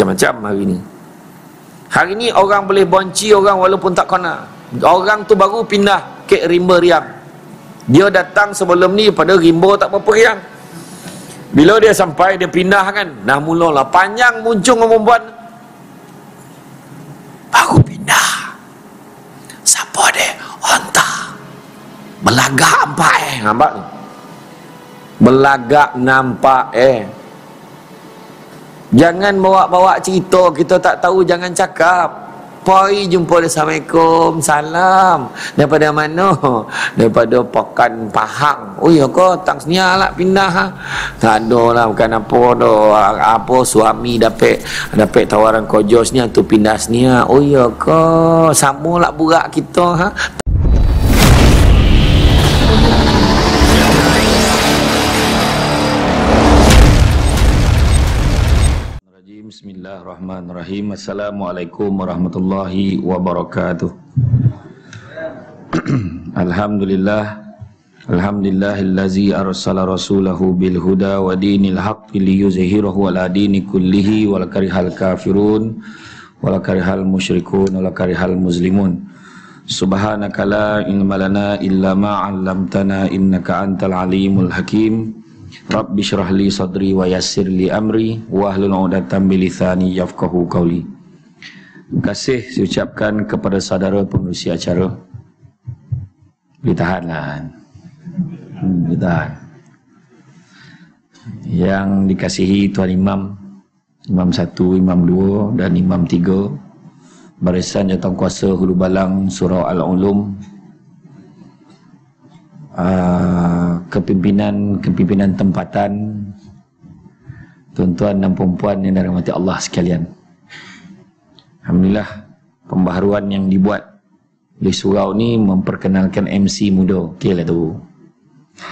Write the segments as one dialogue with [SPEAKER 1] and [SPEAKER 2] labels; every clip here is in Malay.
[SPEAKER 1] macam-macam hari ni. Hari ni orang boleh bonci orang walaupun tak kena. Orang tu baru pindah ke rimba riang. Dia datang sebelum ni pada rimba tak berapa riang. Bila dia sampai dia pindah kan. Nah mulalah. Panjang muncung perempuan. Baru pindah. Siapa dia? Onta belagak nampak eh. Nampak ni? Belagak nampak eh jangan bawa-bawa cerita kita tak tahu jangan cakap Poi jumpa Assalamualaikum Salam Daripada mana? Daripada Pekan Pahang Oh ya ke? Tak senia lah pindah ha? Tak ada lah Bukan apa dah Apa suami dapat Dapat tawaran kojos ni Tu pindah senia Oh ya ke? Sama lah burak kita ha? Bismillahirrahmanirrahim. Assalamualaikum warahmatullahi wabarakatuh. Alhamdulillah. Alhamdulillahillazi arsala rasulahu bil huda wa dinil haqqi liyuzhirahu ala dini kullihi wal karihal kafirun wal karihal musyrikun wal karihal muslimun. Subhanaka la ilma lana illa ma 'allamtana innaka antal alimul hakim. Rabbi syrah li sadri wa yassir li amri wa ahlul uqdatam bi lisani yafqahu qawli. Kasih saya ucapkan kepada saudara pengurusi acara. Ditahanlah. Hmm, ditahan. Yang dikasihi Tuan Imam, Imam satu, Imam dua dan Imam tiga. Barisan Jatuh Kuasa Hulu Balang Surau Al-Ulum Ah, kepimpinan kepimpinan tempatan tuan-tuan dan puan yang dirahmati Allah sekalian. Alhamdulillah pembaharuan yang dibuat di surau ni memperkenalkan MC muda. Okeylah tu.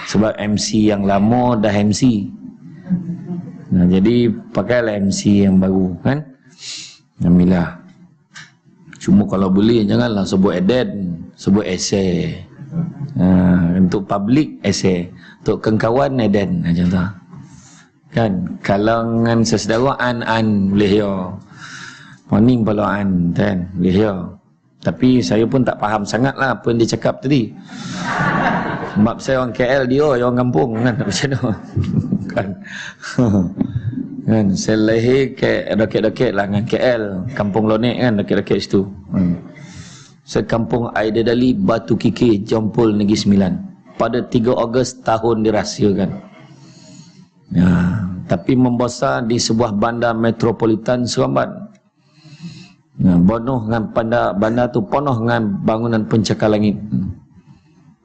[SPEAKER 1] Sebab MC yang lama dah MC. Nah, jadi pakailah MC yang baru kan? Alhamdulillah. Cuma kalau boleh janganlah sebut eden, sebut esay. Ha, untuk public essay untuk kengkawan eden macam tu kan kalangan sesedara an an boleh ya morning pala an kan boleh ya tapi saya pun tak faham sangat lah apa yang dia cakap tadi. Sebab saya orang KL dia orang kampung kan macam tu. Kan. Kan saya lahir ke dekat-dekat lah dengan KL kampung Lonek kan dekat-dekat situ. Hmm sekampung Aidedali Batu Kiki Jompul Negeri Sembilan. Pada 3 Ogos tahun dirahsiakan. Ya, tapi membesar di sebuah bandar metropolitan Seremban ya, penuh dengan bandar, bandar tu penuh dengan bangunan pencakar langit.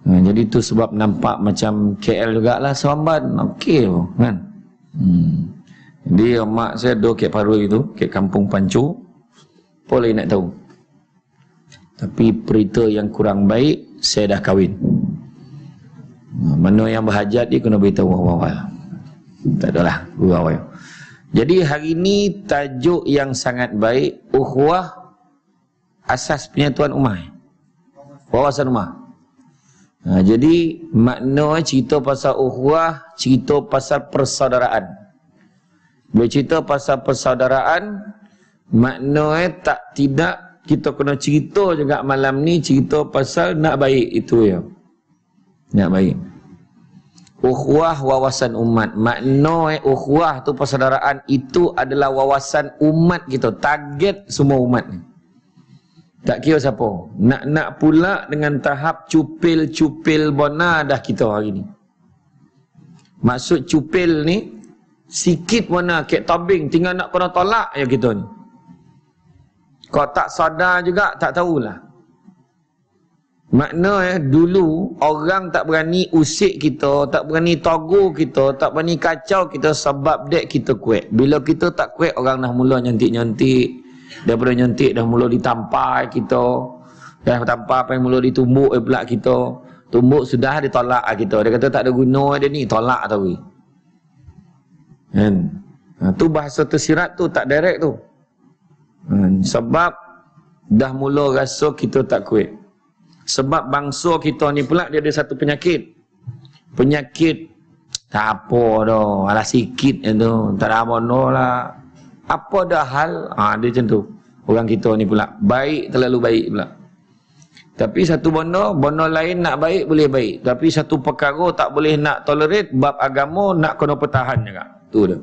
[SPEAKER 1] Ya, jadi tu sebab nampak macam KL jugalah Seremban okey kan? Hmm. jadi mak saya dua kek paru itu kek kampung Pancu. Boleh nak tahu tapi berita yang kurang baik saya dah kahwin. Mana yang berhajat dia kena beritahu awal-awal. Tak adalah awal jadi hari ini tajuk yang sangat baik uhwah asas penyatuan umat wawasan umat ha, jadi makna cerita pasal uhwah cerita pasal persaudaraan. Bila cerita pasal persaudaraan makna tak tidak kita kena cerita juga malam ni cerita pasal nak baik itu ya. Nak baik. Ukhuwah wawasan umat. Makna eh, ukhuwah tu persaudaraan itu adalah wawasan umat kita. Target semua umat ni. Tak kira siapa. Nak-nak pula dengan tahap cupil-cupil bona dah kita hari ni. Maksud cupil ni, sikit mana kek tabing, tinggal nak kena tolak ya kita ni. Kau tak sadar juga tak tahulah. Makna ya dulu orang tak berani usik kita, tak berani togu kita, tak berani kacau kita sebab dek kita kuat. Bila kita tak kuat orang dah mula nyantik-nyantik. Daripada nyantik dah mula ditampai kita. Dah tampai apa yang mula ditumbuk eh pula kita. Tumbuk sudah ditolak kita. Dia kata tak ada guna dia ni, tolak tau. Kan? Ha, tu bahasa tersirat tu tak direct tu. Hmm, sebab dah mula rasa kita tak kuat. Sebab bangsa kita ni pula dia ada satu penyakit. Penyakit tak apa dah, alah sikit itu, tak ada apa lah. Apa dah hal? Ha, dia macam tu. Orang kita ni pula. Baik terlalu baik pula. Tapi satu benda, benda lain nak baik boleh baik. Tapi satu perkara tak boleh nak tolerate, bab agama nak kena pertahan juga. Tu dia.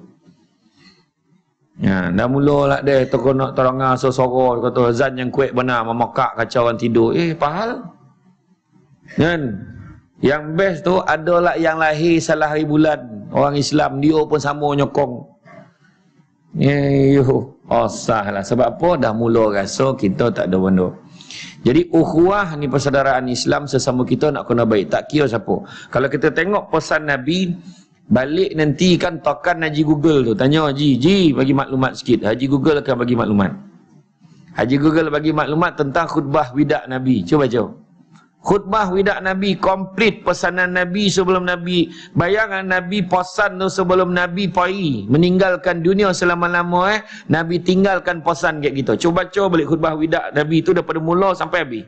[SPEAKER 1] Ya, dah mula lah dia toko nak tolong sosoro kata zan yang kuat benar memakak kacau orang tidur. Eh, pahal? Kan? Yang best tu adalah yang lahir salah hari bulan. Orang Islam dia pun sama nyokong. Ya, yo. Oh, sahlah. Sebab apa? Dah mula rasa kita tak ada benda. Jadi ukhuwah ni persaudaraan Islam sesama kita nak kena baik. Tak kira siapa. Kalau kita tengok pesan Nabi, Balik nanti kan tokan Haji Google tu. Tanya Haji, Haji bagi maklumat sikit. Haji Google akan bagi maklumat. Haji Google bagi maklumat tentang khutbah widak Nabi. Cuba baca. Khutbah widak Nabi komplit pesanan Nabi sebelum Nabi. Bayangan Nabi posan tu sebelum Nabi pergi. Meninggalkan dunia selama-lama eh. Nabi tinggalkan posan kayak gitu. Cuba baca balik khutbah widak Nabi tu daripada mula sampai habis.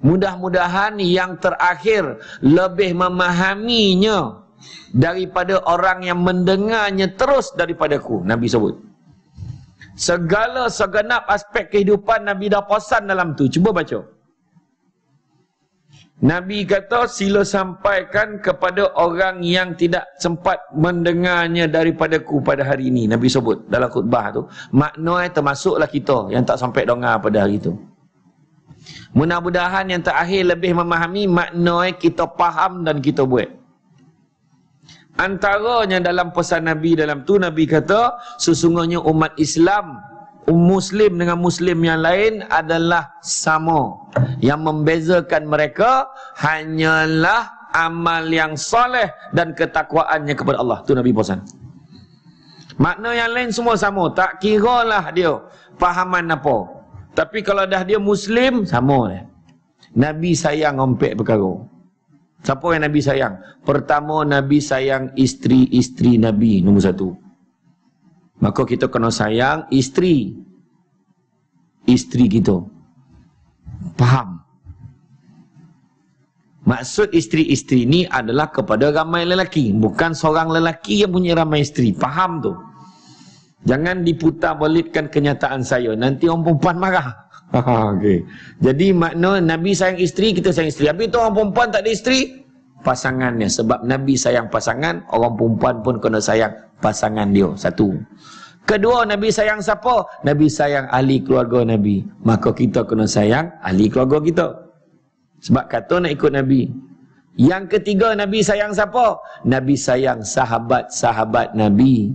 [SPEAKER 1] Mudah-mudahan yang terakhir lebih memahaminya daripada orang yang mendengarnya terus daripadaku Nabi sebut. Segala segenap aspek kehidupan Nabi dah pesan dalam tu cuba baca. Nabi kata sila sampaikan kepada orang yang tidak sempat mendengarnya daripadaku pada hari ini Nabi sebut dalam khutbah tu. Maknanya termasuklah kita yang tak sampai dengar pada hari itu mudah-mudahan yang terakhir lebih memahami maknanya kita faham dan kita buat Antaranya dalam pesan Nabi dalam tu Nabi kata sesungguhnya umat Islam um muslim dengan muslim yang lain adalah sama. Yang membezakan mereka hanyalah amal yang soleh dan ketakwaannya kepada Allah. Tu Nabi pesan. Makna yang lain semua sama. Tak kira lah dia fahaman apa. Tapi kalau dah dia muslim, sama lah. Nabi sayang ompek perkara. Siapa yang Nabi sayang? Pertama, Nabi sayang isteri-isteri Nabi, nombor satu. Maka kita kena sayang isteri. Isteri kita. Faham? Maksud isteri-isteri ni adalah kepada ramai lelaki. Bukan seorang lelaki yang punya ramai isteri. Faham tu? Jangan diputar balikkan kenyataan saya. Nanti orang perempuan marah. Okay. Jadi makna Nabi sayang isteri, kita sayang isteri. Habis tu orang perempuan tak ada isteri, pasangannya. Sebab Nabi sayang pasangan, orang perempuan pun kena sayang pasangan dia. Satu. Kedua, Nabi sayang siapa? Nabi sayang ahli keluarga Nabi. Maka kita kena sayang ahli keluarga kita. Sebab kata nak ikut Nabi. Yang ketiga, Nabi sayang siapa? Nabi sayang sahabat-sahabat Nabi.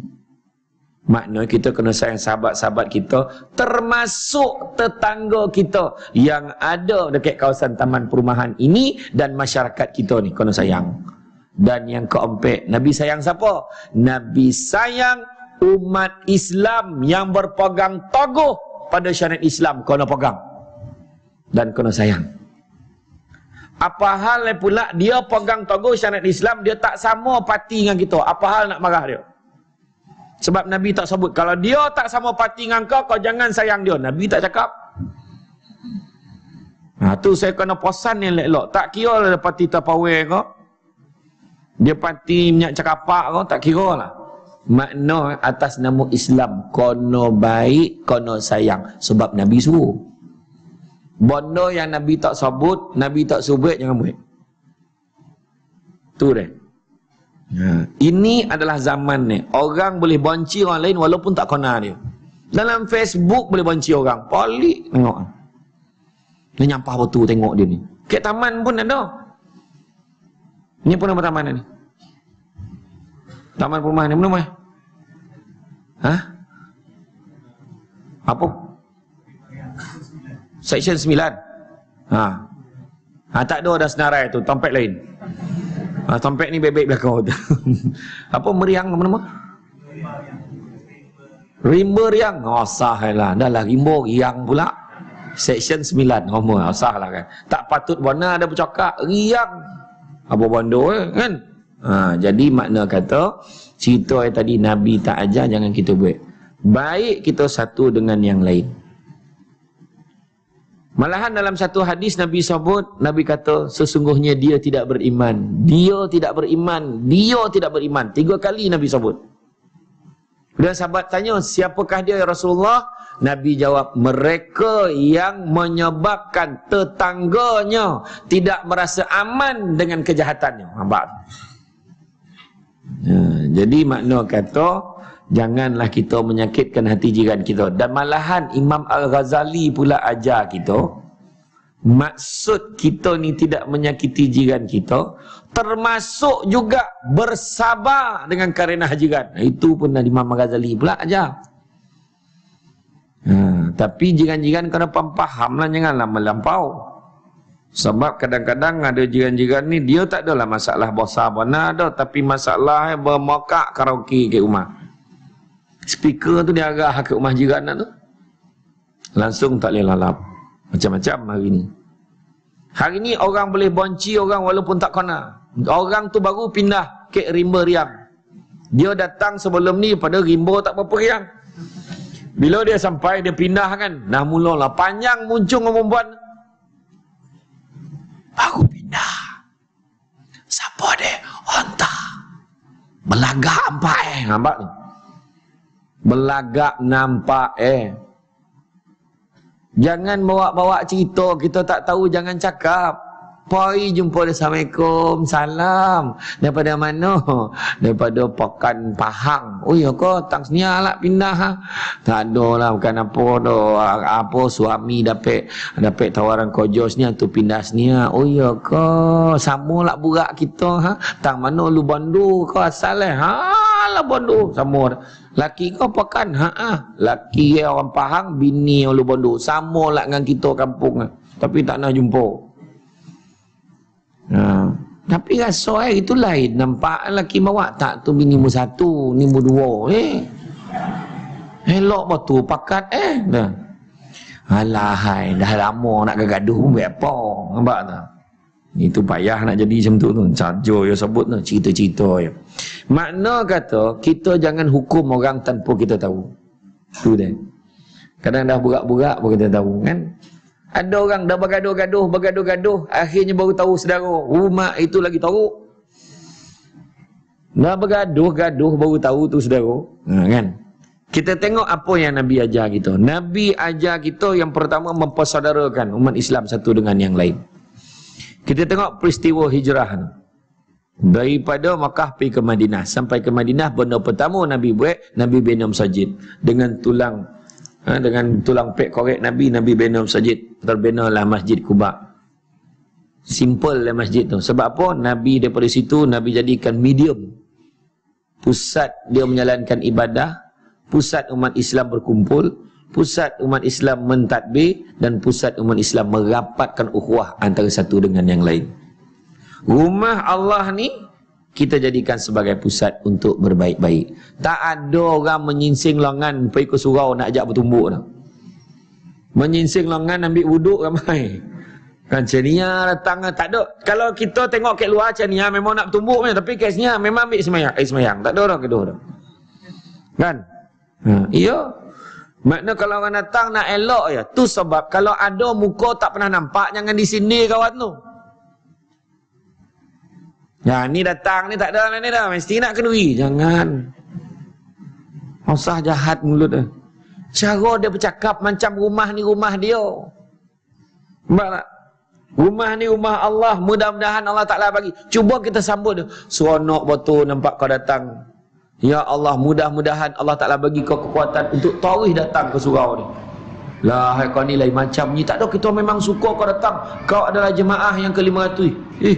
[SPEAKER 1] Maknanya kita kena sayang sahabat-sahabat kita termasuk tetangga kita yang ada dekat kawasan taman perumahan ini dan masyarakat kita ni kena sayang. Dan yang keempat, Nabi sayang siapa? Nabi sayang umat Islam yang berpegang teguh pada syariat Islam kena pegang dan kena sayang. Apa hal pula dia pegang teguh syariat Islam dia tak sama parti dengan kita. Apa hal nak marah dia? Sebab Nabi tak sebut. Kalau dia tak sama parti dengan kau, kau jangan sayang dia. Nabi tak cakap. Nah, tu saya kena posan ni lelok. Tak kira lah parti terpawai kau. Dia parti minyak cakapak kau, tak kira lah. Makna atas nama Islam, kono baik, kono sayang. Sebab Nabi suruh. Benda yang Nabi tak sebut, Nabi tak sebut, jangan buat. Tu dia. Ya. Ini adalah zaman ni. Orang boleh bonci orang lain walaupun tak kenal dia. Dalam Facebook boleh bonci orang. Polik tengok. Dia nyampah betul tengok dia ni. Kat taman pun ada. Ini pun nama taman ni. Taman perumahan ni mana? Hah? Apa? Section 9. Ha. Ha tak ada dah senarai tu, tempat lain. Ha, sampai ni baik-baik belakang tu. Apa meriang nama-nama? Rimba riang. Oh, sah lah. Dah lah rimba riang pula. Section 9. Oh, sah lah kan. Tak patut mana ada bercakap. Riang. Apa bondo eh, kan? Ha, jadi makna kata, cerita yang tadi Nabi tak ajar, jangan kita buat. Baik kita satu dengan yang lain. Malahan dalam satu hadis Nabi sebut, Nabi kata sesungguhnya dia tidak beriman. Dia tidak beriman. Dia tidak beriman. Tiga kali Nabi sebut. Bila sahabat tanya, siapakah dia ya Rasulullah? Nabi jawab, mereka yang menyebabkan tetangganya tidak merasa aman dengan kejahatannya. Nampak? Ya, jadi makna kata, janganlah kita menyakitkan hati jiran kita. Dan malahan Imam Al-Ghazali pula ajar kita, maksud kita ni tidak menyakiti jiran kita, termasuk juga bersabar dengan karenah jiran. Itu pun Imam Ghazali pula aja. Ha, tapi jiran-jiran kena faham lah janganlah melampau. Sebab kadang-kadang ada jiran-jiran ni dia tak adalah masalah besar benar ada tapi masalah bermokak karaoke ke rumah. Speaker tu dia agak ke rumah jiran tu. Langsung tak boleh lalap. Macam-macam hari ni. Hari ni orang boleh bonci orang walaupun tak kena. Orang tu baru pindah ke rimba riang. Dia datang sebelum ni pada rimba tak berapa riang. Bila dia sampai, dia pindah kan. Nah mulalah panjang muncung perempuan. Baru pindah. Siapa dia? Onta. Belagak nampak eh. Nampak tu? Belagak nampak eh. Jangan bawa-bawa cerita. Kita tak tahu, jangan cakap. Poi jumpa dia Assalamualaikum. Salam. Daripada mana? Daripada Pekan Pahang. Oh ya kau Tang senia lah pindah ha? Tak ada lah Bukan apa tu Apa suami dapat Dapat tawaran kojo senia tu pindah senia. Oh ya kau Sama lah burak kita ha? Tang mana? Lu bandu kau asal eh? Ha lah bandu. Sama Laki kau pekan? Ha, ha? Laki orang Pahang Bini lu bandu. Sama lah dengan kita kampung ha? Tapi tak nak jumpa Ha. Tapi rasa eh, itu lain. Nampak lelaki bawa tak tu bini mu satu, ni mu dua. Eh. Elok betul pakat eh. Dah. Alah hai, dah lama nak gaduh pun buat apa. Nampak tak? Itu payah nak jadi macam tu tu. Cajo yang sebut tu, cerita-cerita ya. Makna kata, kita jangan hukum orang tanpa kita tahu. Tu dia. Kadang dah burak-burak pun kita tahu kan. Ada orang dah bergaduh-gaduh, bergaduh-gaduh, akhirnya baru tahu saudara, rumah itu lagi tahu. Dah bergaduh-gaduh baru tahu tu saudara. Ha, kan? Kita tengok apa yang Nabi ajar kita. Nabi ajar kita yang pertama mempersaudarakan umat Islam satu dengan yang lain. Kita tengok peristiwa hijrah Daripada Makkah pergi ke Madinah. Sampai ke Madinah, benda pertama Nabi buat, Nabi bina masjid. Dengan tulang ha, dengan tulang pek korek Nabi Nabi bina masjid. Terbinalah masjid Kuba. Simple lah masjid tu. Sebab apa? Nabi daripada situ Nabi jadikan medium. Pusat dia menjalankan ibadah pusat umat Islam berkumpul pusat umat Islam mentadbir dan pusat umat Islam merapatkan ukhuwah antara satu dengan yang lain. Rumah Allah ni kita jadikan sebagai pusat untuk berbaik-baik. Tak ada orang menyinsing lengan pergi ke surau nak ajak bertumbuk dah. Menyinsing lengan ambil wuduk ramai. Kan cenia datang tak ada. Kalau kita tengok kat luar cenia memang nak bertumbuk punya tapi kesnya memang ambil semayang. Eh semayang. Tak ada dah kedua dah. Kan? Ha, iya. Makna kalau orang datang nak elok ya. Tu sebab kalau ada muka tak pernah nampak jangan di sini kawan tu. Ya ni datang ni tak ada ni dah mesti nak kenuri. Jangan. Usah jahat mulut dia. Cara dia bercakap macam rumah ni rumah dia. Nampak tak? Rumah ni rumah Allah. Mudah-mudahan Allah Ta'ala bagi. Cuba kita sambut dia. Seronok betul nampak kau datang. Ya Allah mudah-mudahan Allah Ta'ala bagi kau kekuatan untuk tawih datang ke surau ni. Lah kau ni lain macam ni. Tak ada kita memang suka kau datang. Kau adalah jemaah yang ke-500. Eh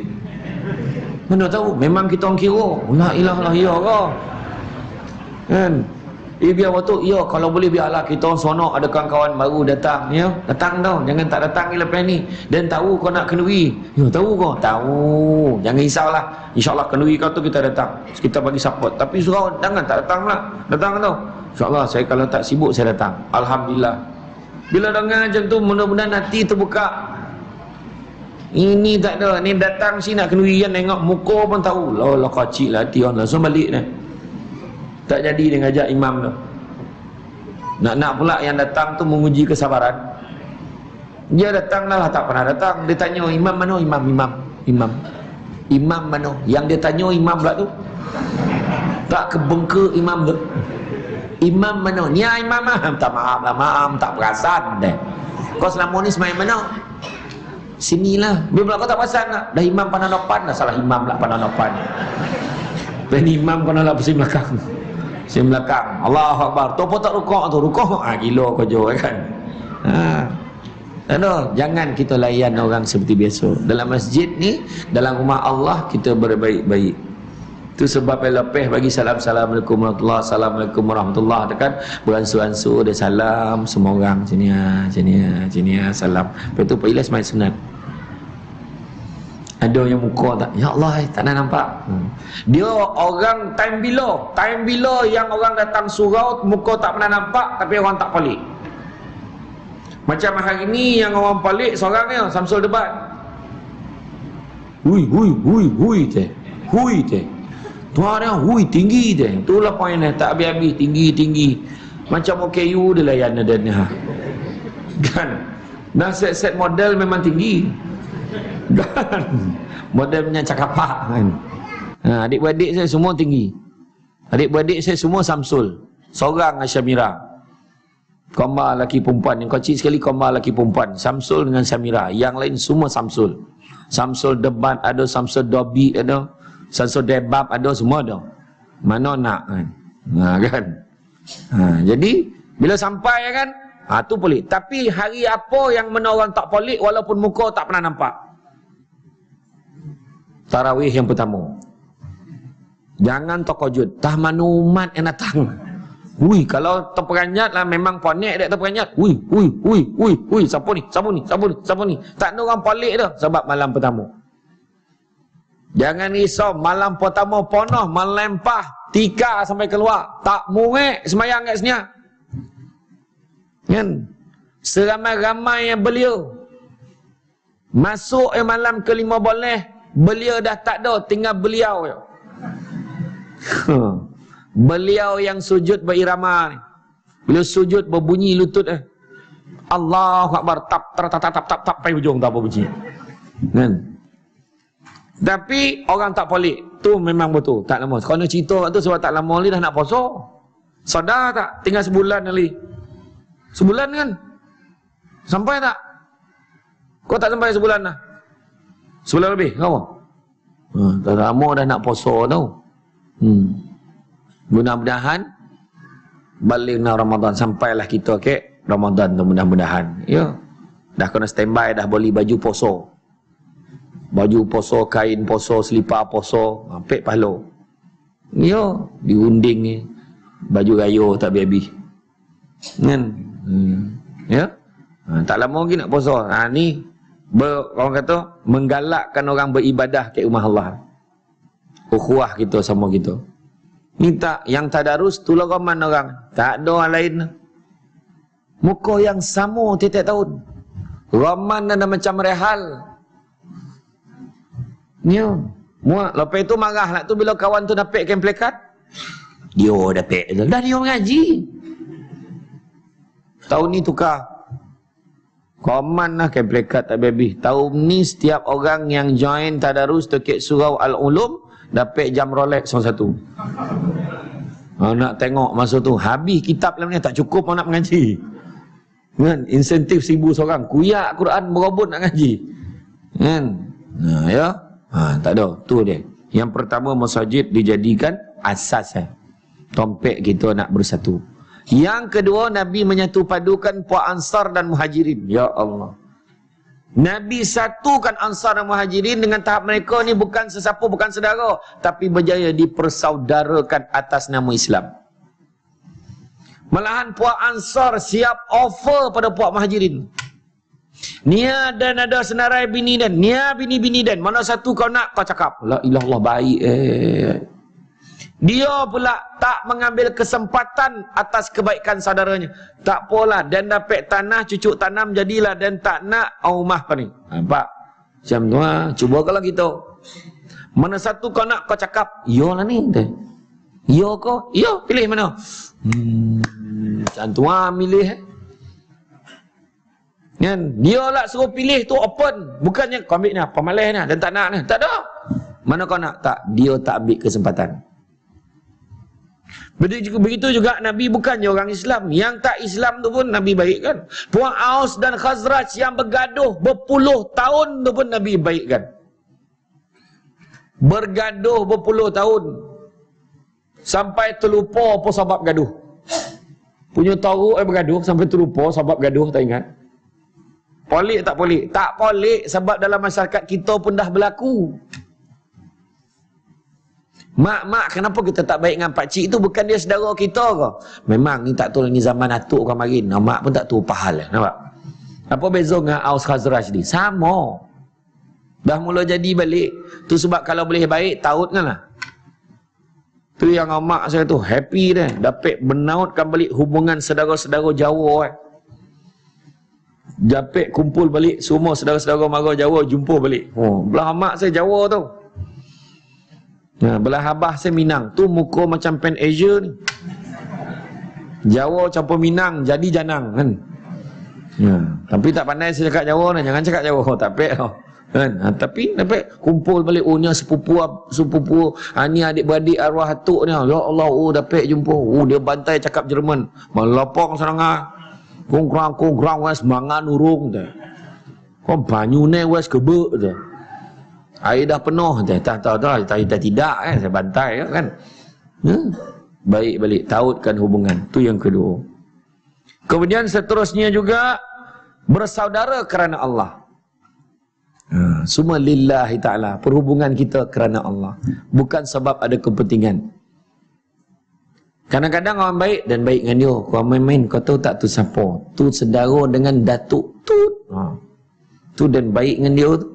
[SPEAKER 1] mana tahu? Memang kita orang kira. La ilah lah ya Allah. Kan? Eh biar waktu, ya kalau boleh biarlah kita orang sonok ada kawan-kawan baru datang. Ya, datang tau. Jangan tak datang ni lepas ni. Dan tahu kau nak kenuri. Ya, tahu kau? Tahu. Jangan risaulah. InsyaAllah kenuri kau tu kita datang. Kita bagi support. Tapi surau jangan tak datang lah. Datang tau. InsyaAllah saya kalau tak sibuk saya datang. Alhamdulillah. Bila dengar macam tu mudah-mudahan hati terbuka ini tak ada. Ni datang sini nak kena ujian tengok muka pun tahu. Lah lah kacik lah hati orang langsung balik ni. Tak jadi dia ngajak imam tu. Nak-nak pula yang datang tu menguji kesabaran. Dia datang lah tak pernah datang. Dia tanya imam mana? Imam, imam, imam. Imam mana? Yang dia tanya imam pula tu. Tak kebengke imam tu. Imam mana? Ni ah, imam ah. Tak maaf lah, maaf. Tak perasan deh. Kau selama ni semayang mana? Sinilah. Bila kau tak perasan lah. Dah imam pandang depan dah. Salah imam lah pandang depan. Dan imam kau nak lah pusing belakang. Pusing belakang. Allah Akbar. Tu pun tak rukuk tu. Rukuk. Ah, gila kau jauh kan. Ha. Ano, jangan kita layan orang seperti biasa. Dalam masjid ni, dalam rumah Allah kita berbaik-baik. Itu sebab lepas bagi salam Assalamualaikum warahmatullahi Assalamualaikum warahmatullahi Tekan beransur-ansur dia salam semua orang sini ya, sini ya, sini ya, salam. Lepas tu Pak Ilyas sunat. Ada yang muka tak? Ya Allah, eh, tak nak nampak. Hmm. Dia orang time bila? Time bila yang orang datang surau muka tak pernah nampak tapi orang tak pelik. Macam hari ni yang orang pelik seorang ni Samsul debat. Hui, hui, hui, hui teh. Hui teh. Tuan dia hui tinggi teh. Itulah poin dia tak habis-habis tinggi tinggi. Macam OKU dia layan ada ni ha. Kan? Set-set model memang tinggi. Kan? Model punya cakapak kan. Ha, adik-beradik saya semua tinggi. Adik-beradik saya semua Samsul. Seorang Asyamira. Komar laki perempuan yang kecil sekali komar laki perempuan Samsul dengan Samira yang lain semua Samsul Samsul debat ada Samsul dobi ada Samsul debab ada semua ada mana nak kan ha, kan ha, jadi bila sampai kan ha, tu pelik tapi hari apa yang mana orang tak pelik walaupun muka tak pernah nampak Tarawih yang pertama jangan tokojud tahmanumat yang datang Ui, kalau terperanjat lah memang ponek dia terperanjat. Ui, ui, ui, ui, ui, siapa ni? Siapa ni? Siapa ni? Siapa ni? Tak ada orang polik dah sebab malam pertama. Jangan risau, malam pertama ponoh, melempah, tika sampai keluar. Tak murek semayang kat sini. Kan? Seramai-ramai yang beliau. Masuk yang malam kelima boleh, beliau dah tak ada, tinggal beliau. Beliau yang sujud berirama ni. Beliau sujud berbunyi lutut eh. Allahu Akbar tap tap tap tap tap tap tap pai hujung tak apa bunyi. Kan? Tapi orang tak polik. Tu memang betul, tak lama. Kalau cerita tu sebab tak lama ni dah nak puasa. Sadar tak? Tinggal sebulan lagi. Sebulan kan? Sampai tak? Kau tak sampai sebulan dah? Sebulan lebih, kau? Hmm, tak lama dah nak puasa tau. Hmm. Mudah-mudahan balik na Ramadan sampailah kita ke Ramadan tu mudah-mudahan. Ya. Dah kena standby dah beli baju poso. Baju poso, kain poso, selipar poso, apik pahala. Ya, diunding ni. Baju gayo tak habis Kan? Hmm. Ya. Ha, tak lama lagi nak poso. Ha ni ber, orang kata menggalakkan orang beribadah ke rumah Allah. Ukhuwah kita sama kita. Minta yang tadarus tulah roman orang. Tak ada orang lain. Muka yang sama tiap-tiap tahun. Roman dan macam rehal. Ya. Muak. Lepas itu marah lah tu bila kawan tu dapat kain plekat. Dia dapat. Dah dia mengaji. Tahun ni tukar. Koman lah plekat tak baby. Tahun ni setiap orang yang join tadarus tekik surau al-ulum dapat jam Rolex salah satu. Ha, nak tengok masa tu habis kitab dalam ni tak cukup nak mengaji. Kan insentif seribu seorang kuyak Quran berobot nak ngaji. Kan? Nah ya. Ha, tak ada. Tu dia. Yang pertama masjid dijadikan asas eh. Tompek kita nak bersatu. Yang kedua Nabi menyatu padukan puak ansar dan muhajirin. Ya Allah. Nabi satukan Ansar dan Muhajirin dengan tahap mereka ni bukan sesiapa, bukan saudara. Tapi berjaya dipersaudarakan atas nama Islam. Malahan puak Ansar siap offer pada puak Muhajirin. Nia dan ada senarai bini dan. Nia bini-bini dan. Mana satu kau nak, kau cakap. La ilah Allah baik eh. Dia pula tak mengambil kesempatan atas kebaikan saudaranya. Tak pola dan dapat tanah cucuk tanam jadilah dan tak nak rumah ni. Nampak? Macam tu ha? Cuba kalau kita. Mana satu kau nak kau cakap. Yo lah ni. Yo kau. Yo pilih mana. Hmm. Macam tu ha? Milih. Eh? Kan? Dia lah suruh pilih tu open. Bukannya kau ambil ni apa malih ni. Dan tak nak ni. Tak ada. Mana kau nak? Tak. Dia tak ambil kesempatan. Begitu juga Nabi bukannya orang Islam. Yang tak Islam tu pun Nabi baik kan. Puan Aus dan Khazraj yang bergaduh berpuluh tahun tu pun Nabi baik kan. Bergaduh berpuluh tahun. Sampai terlupa apa sebab gaduh. Punya tahu eh bergaduh sampai terlupa sebab gaduh tak ingat. Polik tak polik? Tak polik sebab dalam masyarakat kita pun dah berlaku. Mak, mak, kenapa kita tak baik dengan pakcik tu? Bukan dia saudara kita ke? Memang ni tak tahu ni zaman atuk orang marin. Nah, mak pun tak tahu pahal lah. Nampak? Apa beza dengan Aus Khazraj ni? Sama. Dah mula jadi balik. Tu sebab kalau boleh baik, tautkan lah. Tu yang mak saya tu happy dah. Dapat menautkan balik hubungan saudara-saudara Jawa. Eh. Dapat kumpul balik semua saudara-saudara mara Jawa jumpa balik. Oh, belah mak saya Jawa tu. Ya, belah abah saya Minang. Tu muka macam pen Asia ni. Jawa campur Minang jadi janang kan. Ya, tapi tak pandai saya cakap Jawa ni. Jangan cakap Jawa. Oh, tak pek oh. Kan? Ha, tapi dapat kumpul balik oh ni sepupu sepupu ha, ni adik-beradik arwah atuk ni. Ya Allah, oh dapat jumpa. Oh dia bantai cakap Jerman. Melopong sangat. Kong krang kong krang wes mangan urung. Kau banyu ni wes kebuk. Air dah penuh je. Tak tahu tahu. Tak tidak tidak eh. Saya bantai kan. Hmm. Baik balik. Tautkan hubungan. Tu yang kedua. Kemudian seterusnya juga. Bersaudara kerana Allah. Ha, semua lillahi ta'ala. Perhubungan kita kerana Allah. Bukan sebab ada kepentingan. Kadang-kadang orang baik dan baik dengan dia. Kau main-main. Kau tahu tak tu siapa? Tu sedara dengan datuk. Tu. Ha. Tu dan baik dengan dia tu.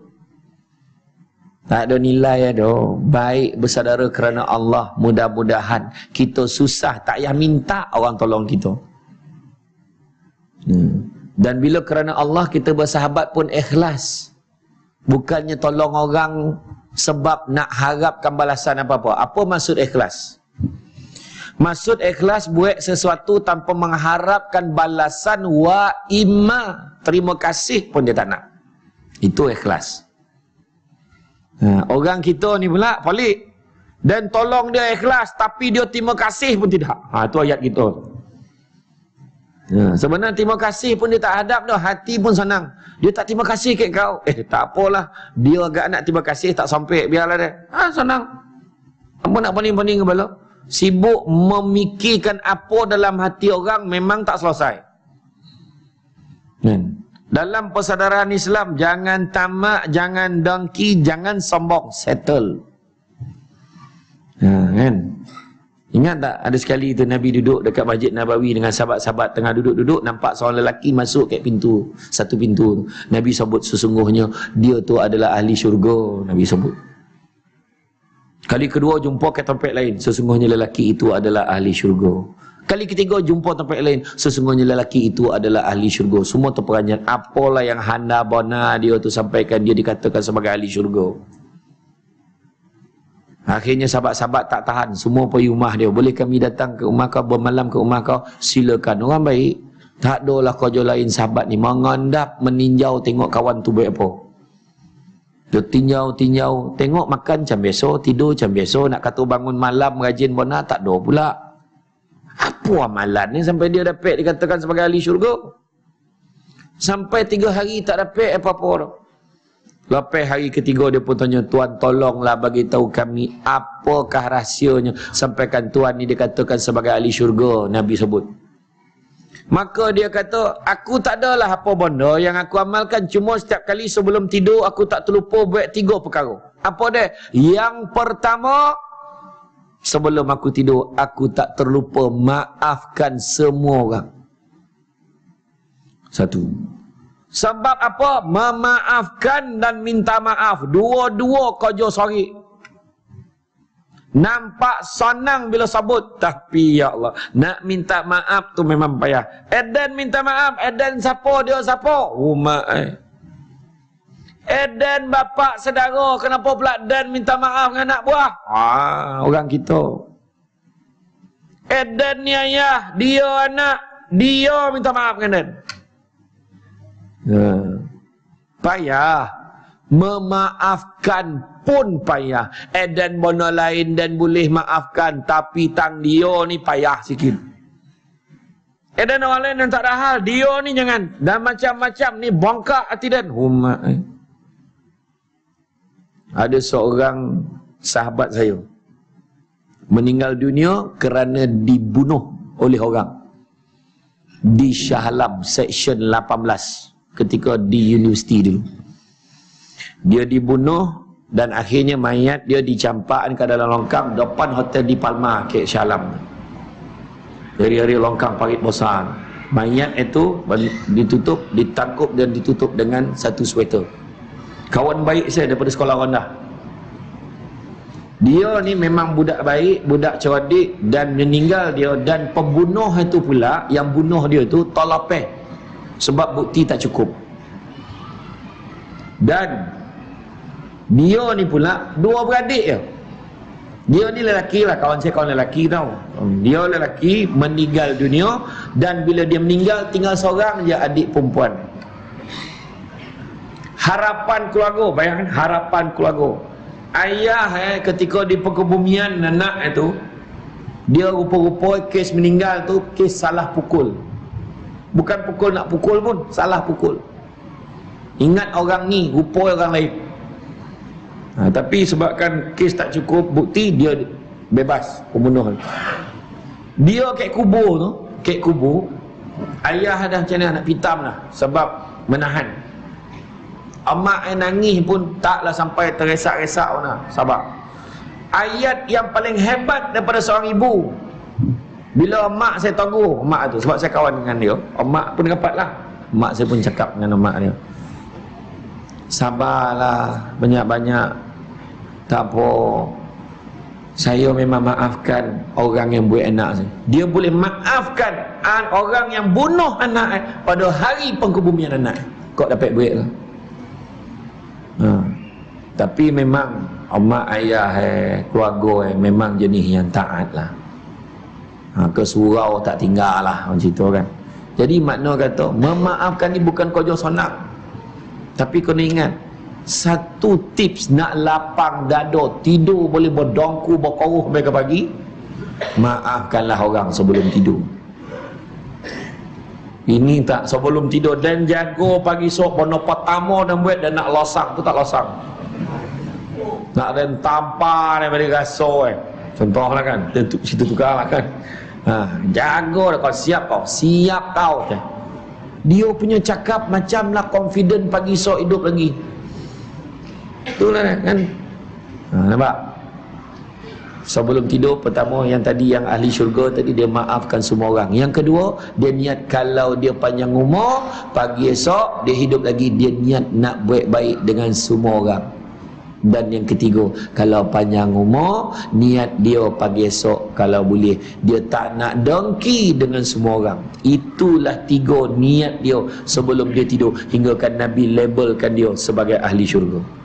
[SPEAKER 1] Tak ada nilai ada. Baik bersaudara kerana Allah. Mudah-mudahan kita susah. Tak payah minta orang tolong kita. Hmm. Dan bila kerana Allah kita bersahabat pun ikhlas. Bukannya tolong orang sebab nak harapkan balasan apa-apa. Apa maksud ikhlas? Maksud ikhlas buat sesuatu tanpa mengharapkan balasan wa imma. Terima kasih pun dia tak nak. Itu ikhlas. Ha, orang kita ni pula pelik. Dan tolong dia ikhlas tapi dia terima kasih pun tidak. Ha tu ayat kita. Ha, sebenarnya terima kasih pun dia tak hadap dah. Hati pun senang. Dia tak terima kasih ke kau. Eh tak apalah. Dia agak nak terima kasih tak sampai. Biarlah dia. Ha senang. Apa nak paling-paling kepala? Sibuk memikirkan apa dalam hati orang memang tak selesai. Hmm. Dalam persaudaraan Islam jangan tamak, jangan dengki, jangan sombong, settle. Ha, kan? Ingat tak ada sekali tu Nabi duduk dekat Masjid Nabawi dengan sahabat-sahabat tengah duduk-duduk nampak seorang lelaki masuk ke pintu, satu pintu tu. Nabi sebut sesungguhnya dia tu adalah ahli syurga, Nabi sebut. Kali kedua jumpa ke tempat lain, sesungguhnya lelaki itu adalah ahli syurga. Kali ketiga jumpa tempat lain. Sesungguhnya lelaki itu adalah ahli syurga. Semua terperanjat. Apalah yang handa bona dia tu sampaikan. Dia dikatakan sebagai ahli syurga. Akhirnya sahabat-sahabat tak tahan. Semua pergi rumah dia. Boleh kami datang ke rumah kau, bermalam ke rumah kau. Silakan. Orang baik. Tak adalah kerja lain sahabat ni. Mengandap, meninjau, tengok kawan tu baik apa. Dia tinjau-tinjau. Tengok makan macam biasa. Tidur macam biasa. Nak kata bangun malam, rajin bona, tak ada pula. Apa amalan ni sampai dia dapat dikatakan sebagai ahli syurga? Sampai tiga hari tak dapat apa-apa. Lepas hari ketiga dia pun tanya, Tuan tolonglah bagi tahu kami apakah rahsianya sampaikan Tuan ni dikatakan sebagai ahli syurga, Nabi sebut. Maka dia kata, aku tak adalah apa benda yang aku amalkan. Cuma setiap kali sebelum tidur, aku tak terlupa buat tiga perkara. Apa dia? Yang pertama, sebelum aku tidur aku tak terlupa maafkan semua orang. Satu. Sebab apa? Memaafkan dan minta maaf. Dua-dua kerja sorry nampak senang bila sebut. Tapi ya Allah nak minta maaf tu memang payah. Eden minta maaf. Eden siapa dia siapa? Rumah eh Eden bapa saudara kenapa pula Dan minta maaf dengan anak buah? Ah, orang kita. Eden ni ayah, dia anak, dia minta maaf dengan Dan. Ya. Payah. memaafkan pun payah eh dan bono lain dan boleh maafkan tapi tang dia ni payah sikit eh dan orang lain yang tak ada hal dia ni jangan dan macam-macam ni bongkak hati dan eh. Ada seorang sahabat saya meninggal dunia kerana dibunuh oleh orang di Shah Alam section 18 ketika di universiti dulu. Dia dibunuh dan akhirnya mayat dia dicampakkan ke dalam longkang depan hotel di Palma ke Syalam hari-hari longkang parit bosan mayat itu ditutup ditangkup dan ditutup dengan satu sweater kawan baik saya daripada sekolah rendah dia ni memang budak baik, budak cerdik dan meninggal dia dan pembunuh itu pula yang bunuh dia tu tolapeh sebab bukti tak cukup. Dan dia ni pula dua beradik dia. Dia ni lelaki lah, kawan saya kawan lelaki tau. Dia lelaki meninggal dunia dan bila dia meninggal tinggal seorang je adik perempuan. Harapan keluarga, bayangkan harapan keluarga. Ayah eh, ketika di perkebumian anak itu dia rupa-rupa kes meninggal tu kes salah pukul. Bukan pukul nak pukul pun, salah pukul. Ingat orang ni, rupa orang lain ha, tapi sebabkan kes tak cukup bukti dia bebas pembunuhan dia kek kubur tu kek kubur ayah dah macam mana nak pitam lah sebab menahan amak yang nangis pun taklah sampai teresak-resak pun lah. Sebab ayat yang paling hebat daripada seorang ibu. Bila mak saya tunggu mak tu sebab saya kawan dengan dia mak pun dapat lah. Mak saya pun cakap dengan mak dia sabarlah banyak-banyak. Tak apa. Saya memang maafkan orang yang buat anak saya. Dia boleh maafkan orang yang bunuh anak pada hari pengkebumian anak. Kau dapat duit lah ha. tapi memang mak ayah eh, keluarga eh, memang jenis yang taat lah. Ha, ke surau tak tinggal lah macam itu kan. Jadi makna kata memaafkan ni bukan kau jauh sonak. Tapi kau ingat satu tips nak lapang dada tidur boleh berdongku berkoruh ke pagi maafkanlah orang sebelum tidur ini tak sebelum tidur. Dan jago pagi sok bono pertama dan buat dan nak losang. Tu tak losang. Nak ada tampar daripada raso eh. Contohlah kan situ tukar lah kan. Ha, jago dah kau siap kau siap kau dia punya cakap macamlah confident pagi sok hidup lagi. Itulah kan. Ha, nampak? Sebelum tidur pertama yang tadi yang ahli syurga tadi dia maafkan semua orang. Yang kedua, dia niat kalau dia panjang umur, pagi esok dia hidup lagi dia niat nak buat baik dengan semua orang. Dan yang ketiga, kalau panjang umur, niat dia pagi esok kalau boleh dia tak nak dengki dengan semua orang. Itulah tiga niat dia sebelum dia tidur hingga kan Nabi labelkan dia sebagai ahli syurga.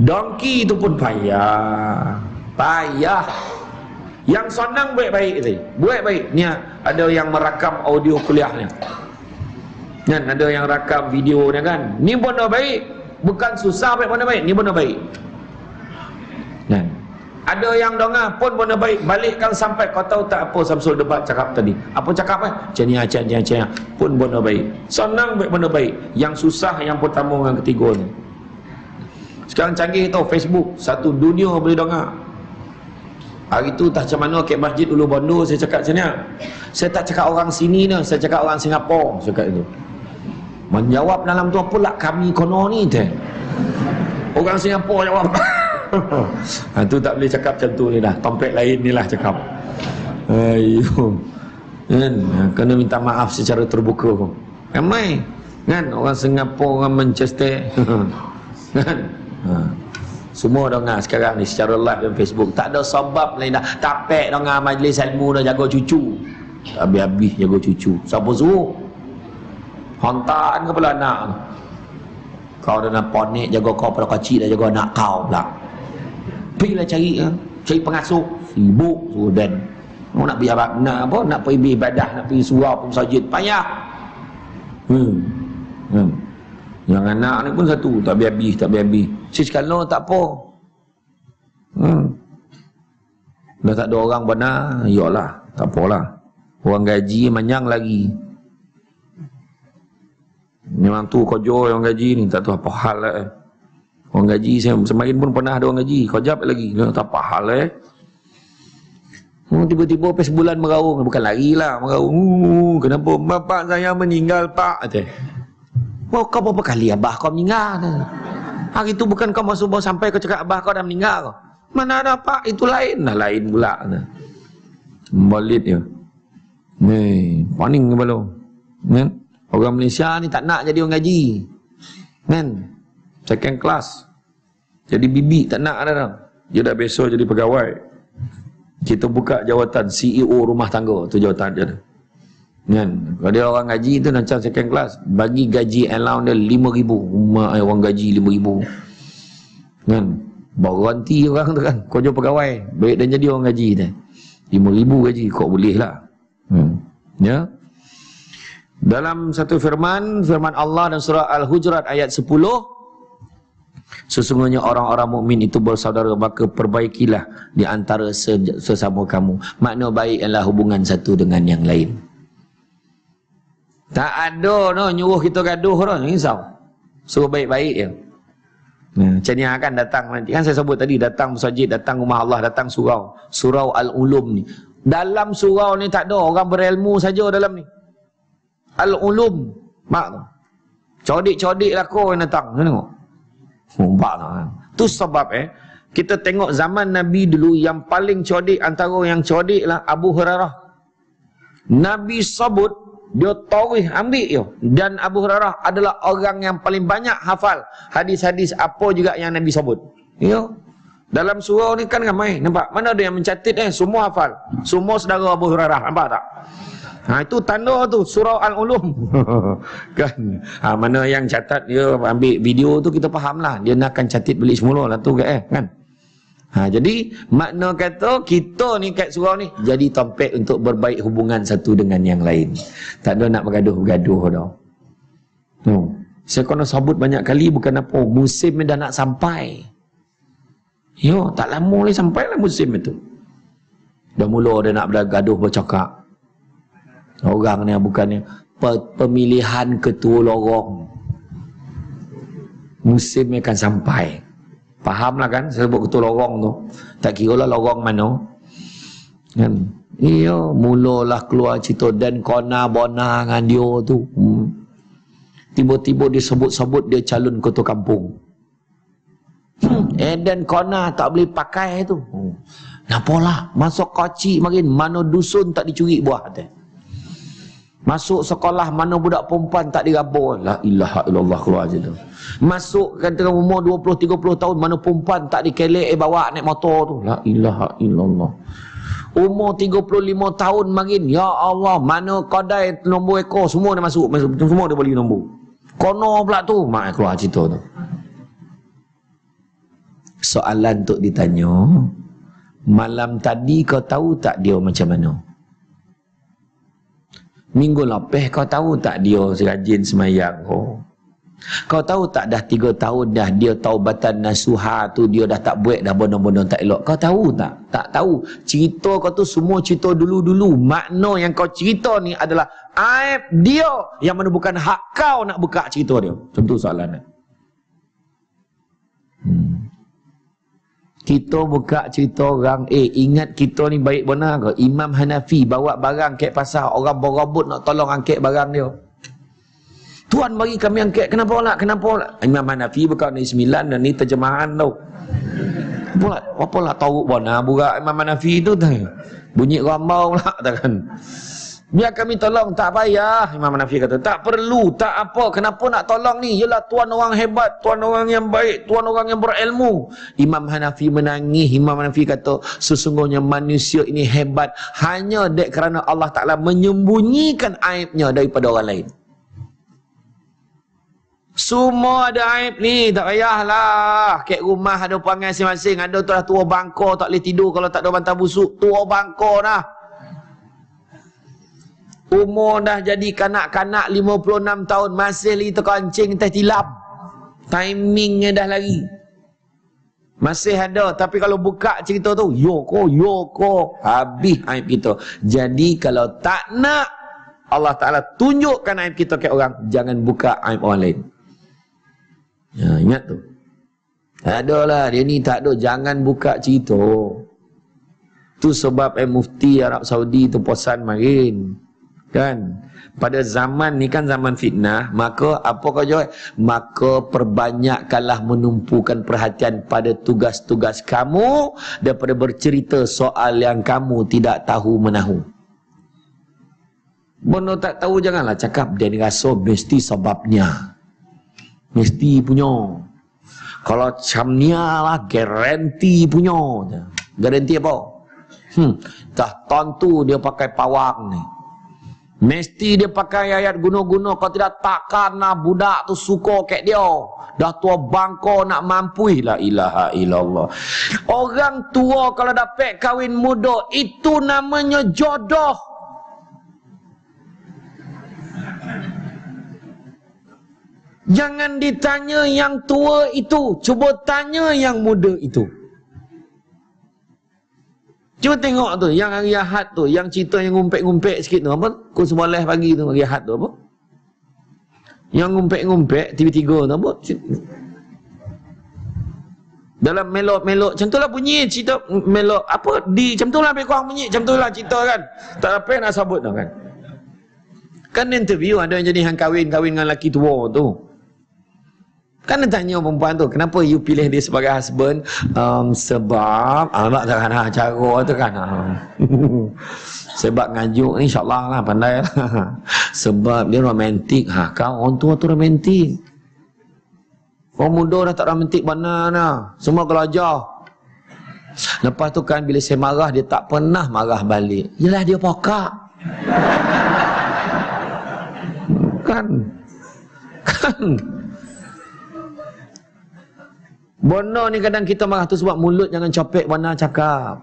[SPEAKER 1] Donkey itu pun payah. Payah. Yang senang baik-baik tadi. Baik-baik Ni ada yang merakam audio kuliahnya. Kan ada yang rakam video ni kan. Ni pun dah baik. Bukan susah baik pun dah baik. Ni pun dah baik. Kan? Ada yang dengar pun pun baik. Balikkan sampai kau tahu tak apa Samsul debat cakap tadi. Apa cakap eh? Ni macam ni macam Pun pun baik. Senang baik pun baik. Yang susah yang pertama dengan ketiga ni sekarang canggih tau Facebook. Satu dunia boleh dengar. Hari tu tak macam mana ke masjid dulu Bondo Saya cakap macam ni Saya tak cakap orang sini ni Saya cakap orang Singapura Saya cakap itu Menjawab dalam tu apa lah kami kono ni teh. Orang Singapura jawab. Ha, tu tak boleh cakap macam tu ni dah Tompek lain ni lah cakap. Ayo. Kan? Ha, kena minta maaf secara terbuka Ramai. Kan? Orang Singapura orang Manchester. Kan ha. Semua dengar sekarang ni secara live dalam Facebook Tak ada sebab lain dah. Tapek dengar majlis ilmu dah jaga cucu. Habis-habis jaga cucu. Siapa suruh? Hantaan kepala anak? Kau dah nak ponik jaga kau pada kecil dah jaga anak kau pula. Pergilah cari ha? Cari pengasuh. Sibuk suruh dan. Kau nak biar nak apa? Nak pergi ibadah Nak pergi surau pun sajid Payah. Hmm. Hmm Yang anak ni pun satu, tak habis-habis, tak habis-habis. Si sekali tak apa. Hmm. Dah tak ada orang benar, yalah, tak apalah. Orang gaji manyang lagi. Memang tu kojo yang gaji ni, tak tahu apa hal lah. Eh. Orang gaji, semakin pun pernah ada orang gaji. Jawab lagi, tak apa hal eh. Hmm, tiba-tiba pas sebulan meraung bukan lari lah meraung uh, kenapa bapak saya meninggal pak kata oh, kau berapa kali abah kau meninggal? Hari tu bukan kau masuk bawah sampai kau cakap abah kau dah meninggal mana ada pak itu lain. Nah lain pula. Balit ya ni paning kepala kan orang Malaysia ni tak nak jadi orang gaji kan second class. Jadi bibi tak nak ada dia dah besok jadi pegawai. Kita buka jawatan CEO rumah tangga. Tu jawatan dia kan? Kalau dia orang gaji tu macam second class bagi gaji allowance dia 5000 rumah eh, orang gaji 5000 kan? Berhenti orang tu kan? Kau jauh pegawai baik dan jadi orang gaji tu. 5000 gaji kau boleh lah. Hmm. ya? Dalam satu firman firman Allah dan surah Al-Hujurat ayat 10 Sesungguhnya orang-orang mukmin itu bersaudara maka perbaikilah di antara sesama kamu. Makna baik adalah hubungan satu dengan yang lain. Tak ada no nyuruh kita gaduh no, risau. Suruh baik-baik je. Nah, macam ni akan datang nanti. Kan saya sebut tadi datang masjid, datang rumah Allah, datang surau. Surau Al-Ulum ni. Dalam surau ni tak ada orang berilmu saja dalam ni. Al-Ulum. Mak tu. Codik-codik lah kau yang datang. Tengok. Nampak tak? Tu sebab eh, kita tengok zaman Nabi dulu yang paling codik antara yang codik lah Abu Hurairah. Nabi sebut dia tawih ambil yo dan Abu Hurairah adalah orang yang paling banyak hafal hadis-hadis apa juga yang Nabi sebut. Yo. Dalam surau ni kan ramai, nampak? Mana ada yang mencatat eh semua hafal. Semua saudara Abu Hurairah, nampak tak? Ha, itu tanda tu surau Al-Ulum. kan? Ha, mana yang catat dia ambil video tu kita faham lah. Dia nak akan catat balik semula lah tu eh, kan? Ha, jadi makna kata kita ni kat surau ni jadi tompek untuk berbaik hubungan satu dengan yang lain. Tak ada nak bergaduh-gaduh dah. Tu. Saya kena sebut banyak kali bukan apa. Musim ni dah nak sampai. Yo, tak lama lagi sampai lah musim itu. Dah mula dia nak bergaduh bercakap. Orang ni bukannya pemilihan ketua lorong. Musim akan sampai. Fahamlah kan saya sebut ketua lorong tu. Tak kira lah lorong mana. Kan? Iya, mulalah keluar cerita dan kona bona dengan dia tu. Hmm. Tiba-tiba dia sebut-sebut dia calon ketua kampung. Hmm. Eh dan kona tak boleh pakai tu. Hmm. Napolah masuk koci makin mana dusun tak dicuri buah tu. Masuk sekolah mana budak perempuan tak dirabur. La ilaha illallah keluar je tu. Masuk tengah umur 20 30 tahun mana perempuan tak dikelek eh bawa naik motor tu. La ilaha illallah. Umur 35 tahun makin ya Allah mana kedai nombor ekor semua dia masuk, masuk semua dia bagi nombor. Kono pula tu mak keluar cerita tu. Soalan untuk ditanya Malam tadi kau tahu tak dia macam mana? Minggu lepas kau tahu tak dia rajin semayang oh. Kau tahu tak dah tiga tahun dah dia taubatan nasuha tu dia dah tak buat dah benda-benda tak elok. Kau tahu tak? Tak tahu. Cerita kau tu semua cerita dulu-dulu. Makna yang kau cerita ni adalah aib dia yang mana bukan hak kau nak buka cerita dia. Tu soalan Hmm kita buka cerita orang eh ingat kita ni baik benar ke? Imam Hanafi bawa barang ke pasar. Orang berobot nak tolong angkat barang dia. Tuan bagi kami angkat. Kenapa nak? Kenapa nak? Imam Hanafi bukan ni sembilan dan ni terjemahan tau. Apa lah apa lah? Tahu benar buka. Imam Hanafi tu tu bunyi ramau lah kan Biar kami tolong, tak payah. Imam Nafi kata, tak perlu, tak apa. Kenapa nak tolong ni? Yalah tuan orang hebat, tuan orang yang baik, tuan orang yang berilmu. Imam Hanafi menangis. Imam Hanafi kata, sesungguhnya manusia ini hebat. Hanya dek kerana Allah Ta'ala menyembunyikan aibnya daripada orang lain. Semua ada aib ni, tak payahlah. Kek rumah ada perangai masing-masing. Ada tu lah tua bangkor, tak boleh tidur kalau tak ada bantal busuk. Tua bangkor lah. Umur dah jadi kanak-kanak 56 tahun masih lagi terkancing teh tilap. Timingnya dah lari. Masih ada. Tapi kalau buka cerita tu, yoko, yoko. Habis aib kita. Jadi kalau tak nak Allah Ta'ala tunjukkan aib kita ke orang, jangan buka aib orang lain. Ya, ingat tu. Tak. Dia ni tak ada. Jangan buka cerita. Tu sebab eh, mufti Arab Saudi tu posan marin. Kan? pada zaman ni kan zaman fitnah maka apa kau jawab? Maka perbanyakkanlah menumpukan perhatian pada tugas-tugas kamu daripada bercerita soal yang kamu tidak tahu menahu. Bono tak tahu janganlah cakap dia rasa mesti sebabnya. Mesti punya. Kalau camnya lah garanti punya garanti apa? Hmm, dah tentu dia pakai pawang ni Mesti dia pakai ayat guna-guna. Kalau tidak takkan nak budak tu suka kat dia. Dah tua bangko nak mampu La ilaha illallah. Orang tua kalau dapat kahwin muda Itu namanya jodoh. Jangan ditanya yang tua itu. Cuba tanya yang muda itu Cuba tengok tu, yang hari Ahad tu, yang cerita yang ngumpet-ngumpet sikit tu, apa? Kau sebelah pagi tu, hari Ahad tu, apa? Yang ngumpet-ngumpet, tiba-tiba tu, apa? Dalam melok-melok, macam tu lah bunyi cerita melok, apa? Di, macam tu lah lebih kurang bunyi, macam tu lah cerita kan? Tak apa nak sebut tu kan? Kan interview ada yang jadi hang kahwin-kahwin dengan lelaki tua tu. Kan tanya perempuan tu, kenapa you pilih dia sebagai husband? Um, sebab, alamak tak kan cara tu kan. sebab ngajuk ni insyaAllah lah pandai lah. sebab dia romantik. Ha, kau orang tua tu romantik. Orang muda dah tak romantik mana lah. Semua gelajar. Lepas tu kan bila saya marah, dia tak pernah marah balik. Yelah dia pokak. kan? Kan? Bono ni kadang kita marah tu sebab mulut jangan copek warna cakap.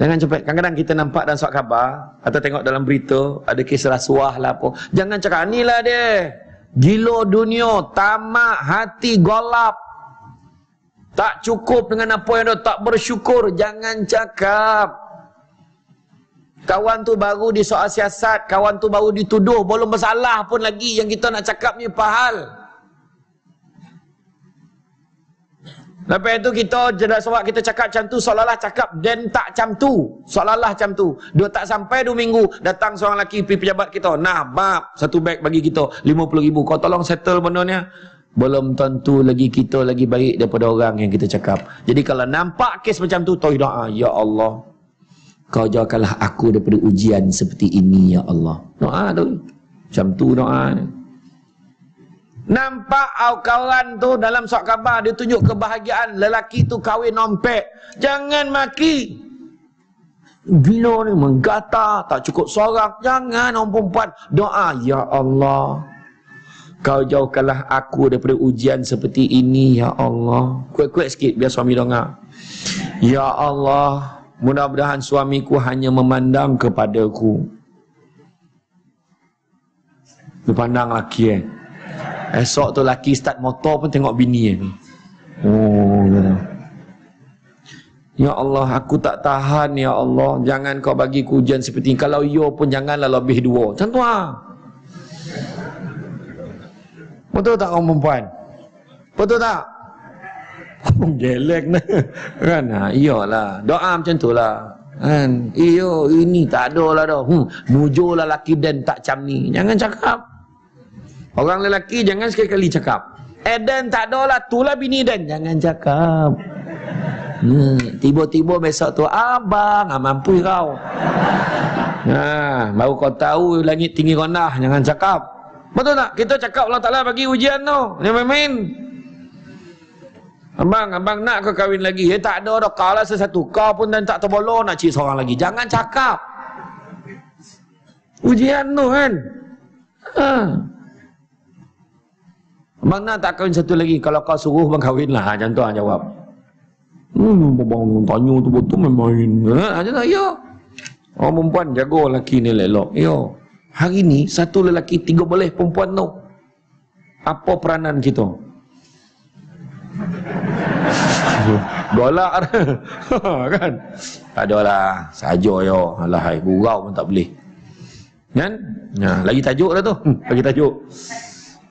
[SPEAKER 1] Jangan copek. Kadang-kadang kita nampak dalam surat khabar atau tengok dalam berita ada kes rasuah lah apa. Jangan cakap inilah dia. Gilo dunia, tamak hati golap. Tak cukup dengan apa yang dia tak bersyukur. Jangan cakap. Kawan tu baru di soal siasat, kawan tu baru dituduh, belum bersalah pun lagi yang kita nak cakap ni pahal. Lepas itu kita jelas sebab kita cakap macam tu seolah-olah cakap dan tak macam tu. Seolah-olah macam tu. Dua tak sampai dua minggu datang seorang lelaki pergi pejabat kita. Nah, bab satu beg bagi kita 50 ribu. Kau tolong settle benda ni. Belum tentu lagi kita lagi baik daripada orang yang kita cakap. Jadi kalau nampak kes macam tu, toh doa. Ya Allah. Kau jauhkanlah aku daripada ujian seperti ini, Ya Allah. Doa tu. Macam tu doa ni. Nampak kawan tu dalam surat khabar dia tunjuk kebahagiaan lelaki tu kahwin nompek. Jangan maki. Gila ni menggata, tak cukup sorak. Jangan orang perempuan doa, ya Allah. Kau jauhkanlah aku daripada ujian seperti ini, ya Allah. Kuat-kuat sikit biar suami dengar. Ya Allah, mudah-mudahan suamiku hanya memandang kepadaku. Dia pandang lelaki eh. Esok tu laki start motor pun tengok bini ni. Oh, ya. ya Allah, aku tak tahan ya Allah. Jangan kau bagi ujian seperti ini. Kalau yo pun janganlah lebih dua. Macam tu ha. Betul tak orang perempuan? Betul tak? Gelek nah. Kan? Ha, iyalah. Doa macam tu lah. Kan? Iyo, ini tak ada lah dah. Hmm, mujurlah laki dan tak macam ni. Jangan cakap. Orang lelaki jangan sekali-kali cakap. Eden tak ada lah, itulah bini Eden. Jangan cakap. Hmm, tiba-tiba besok tu, abang, ah, mampu kau. Ha, baru kau tahu langit tinggi rendah, jangan cakap. Betul tak? Kita cakap Allah Ta'ala bagi ujian tu. Dia main-main. Abang, abang nak ke kahwin lagi? Eh, tak ada dah. Kau lah sesuatu. Kau pun dan tak terbolong nak cik seorang lagi. Jangan cakap. Ujian tu kan. Ha. Mana tak kahwin satu lagi Kalau kau suruh bang kahwin lah Macam tu lah jawab Hmm, bang tanya tu betul main-main ha, Macam tu, ya Orang perempuan jaga lelaki ni lelok Ya Hari ni satu lelaki tiga boleh perempuan tu Apa peranan kita Golak kan? Tak ada lah. Saja yo. Alah, gurau pun tak boleh. Kan? Ha, lagi tajuk dah tu. Lagi tajuk.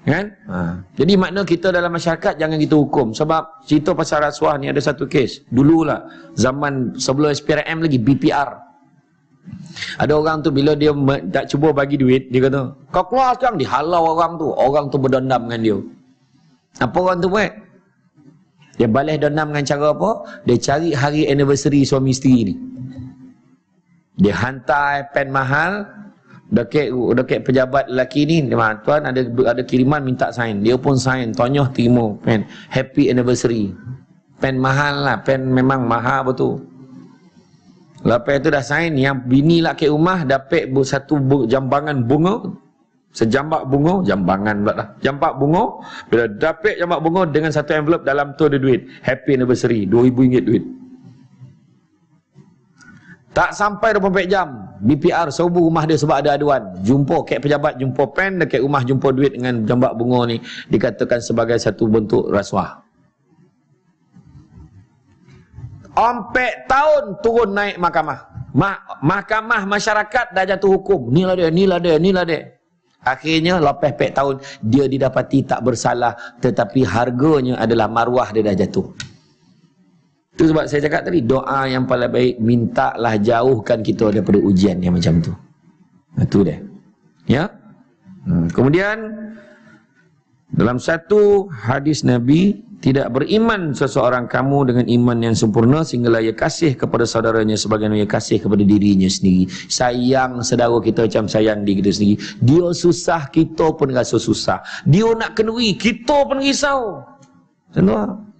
[SPEAKER 1] Kan? Ha. Jadi makna kita dalam masyarakat jangan kita hukum. Sebab cerita pasal rasuah ni ada satu kes. Dululah. Zaman sebelum SPRM lagi. BPR. Ada orang tu bila dia tak cuba bagi duit. Dia kata. Kau keluar sekarang. Dihalau orang tu. Orang tu berdendam dengan dia. Apa orang tu buat? Dia balas dendam dengan cara apa? Dia cari hari anniversary suami isteri ni. Dia hantar pen mahal dekat dekat pejabat lelaki ni, tuan ada ada kiriman minta sign. Dia pun sign, tonyoh terima pen. Happy anniversary. Pen mahal lah, pen memang mahal betul. Lepas itu dah sign, yang bini lah ke rumah dapat satu jambangan bunga Sejambak bunga, jambangan pula dah. Jambak bunga, bila dapat jambak bunga dengan satu envelope dalam tu ada duit. Happy anniversary, RM2,000 duit. Tak sampai 24 jam, BPR subuh rumah dia sebab ada aduan. Jumpa kek pejabat, jumpa pen, dekat rumah jumpa duit dengan jambak bunga ni. Dikatakan sebagai satu bentuk rasuah. Ompek tahun turun naik mahkamah. Mahkamah masyarakat dah jatuh hukum. Inilah dia, inilah dia, inilah dia. Akhirnya lepas pek tahun dia didapati tak bersalah tetapi harganya adalah maruah dia dah jatuh. Itu sebab saya cakap tadi doa yang paling baik mintalah jauhkan kita daripada ujian yang macam tu. Itu dia. Ya. Hmm. Kemudian dalam satu hadis Nabi tidak beriman seseorang kamu dengan iman yang sempurna sehingga ia kasih kepada saudaranya sebagaimana ia kasih kepada dirinya sendiri. Sayang saudara kita macam sayang diri kita sendiri. Dia susah, kita pun rasa susah. Dia nak kenuri, kita pun risau. Macam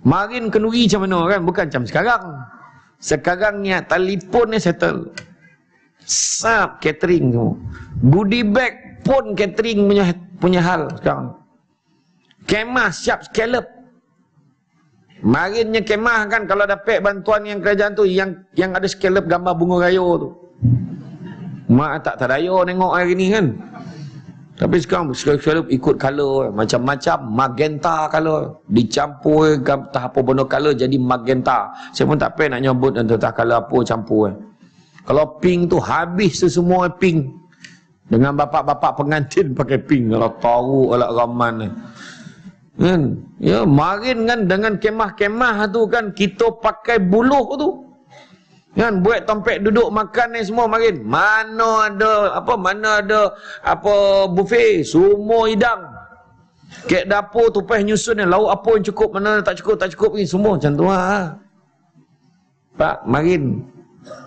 [SPEAKER 1] Marin kenuri macam mana kan? Bukan macam sekarang. Sekarang ni telefon ni settle. Sap catering tu. Goodie bag pun catering punya, punya hal sekarang. Kemah siap scallop. Marinnya kemah kan kalau dapat bantuan yang kerajaan tu yang yang ada scallop gambar bunga raya tu. Mak tak terdaya tengok hari ni kan. Tapi sekarang scallop ikut color macam-macam magenta color dicampur tak apa benda color jadi magenta. Saya pun tak payah nak nyebut entah color apa campur. Kalau pink tu habis semua pink. Dengan bapak-bapak pengantin pakai pink kalau tahu alat raman ni. Kan? Ya, marin kan dengan kemah-kemah tu kan kita pakai buluh tu. Kan buat tempat duduk makan ni semua marin. Mana ada apa mana ada apa buffet semua hidang. Kek dapur tu peh nyusun ni lauk apa yang cukup mana tak cukup tak cukup ni semua macam tu ha. Pak marin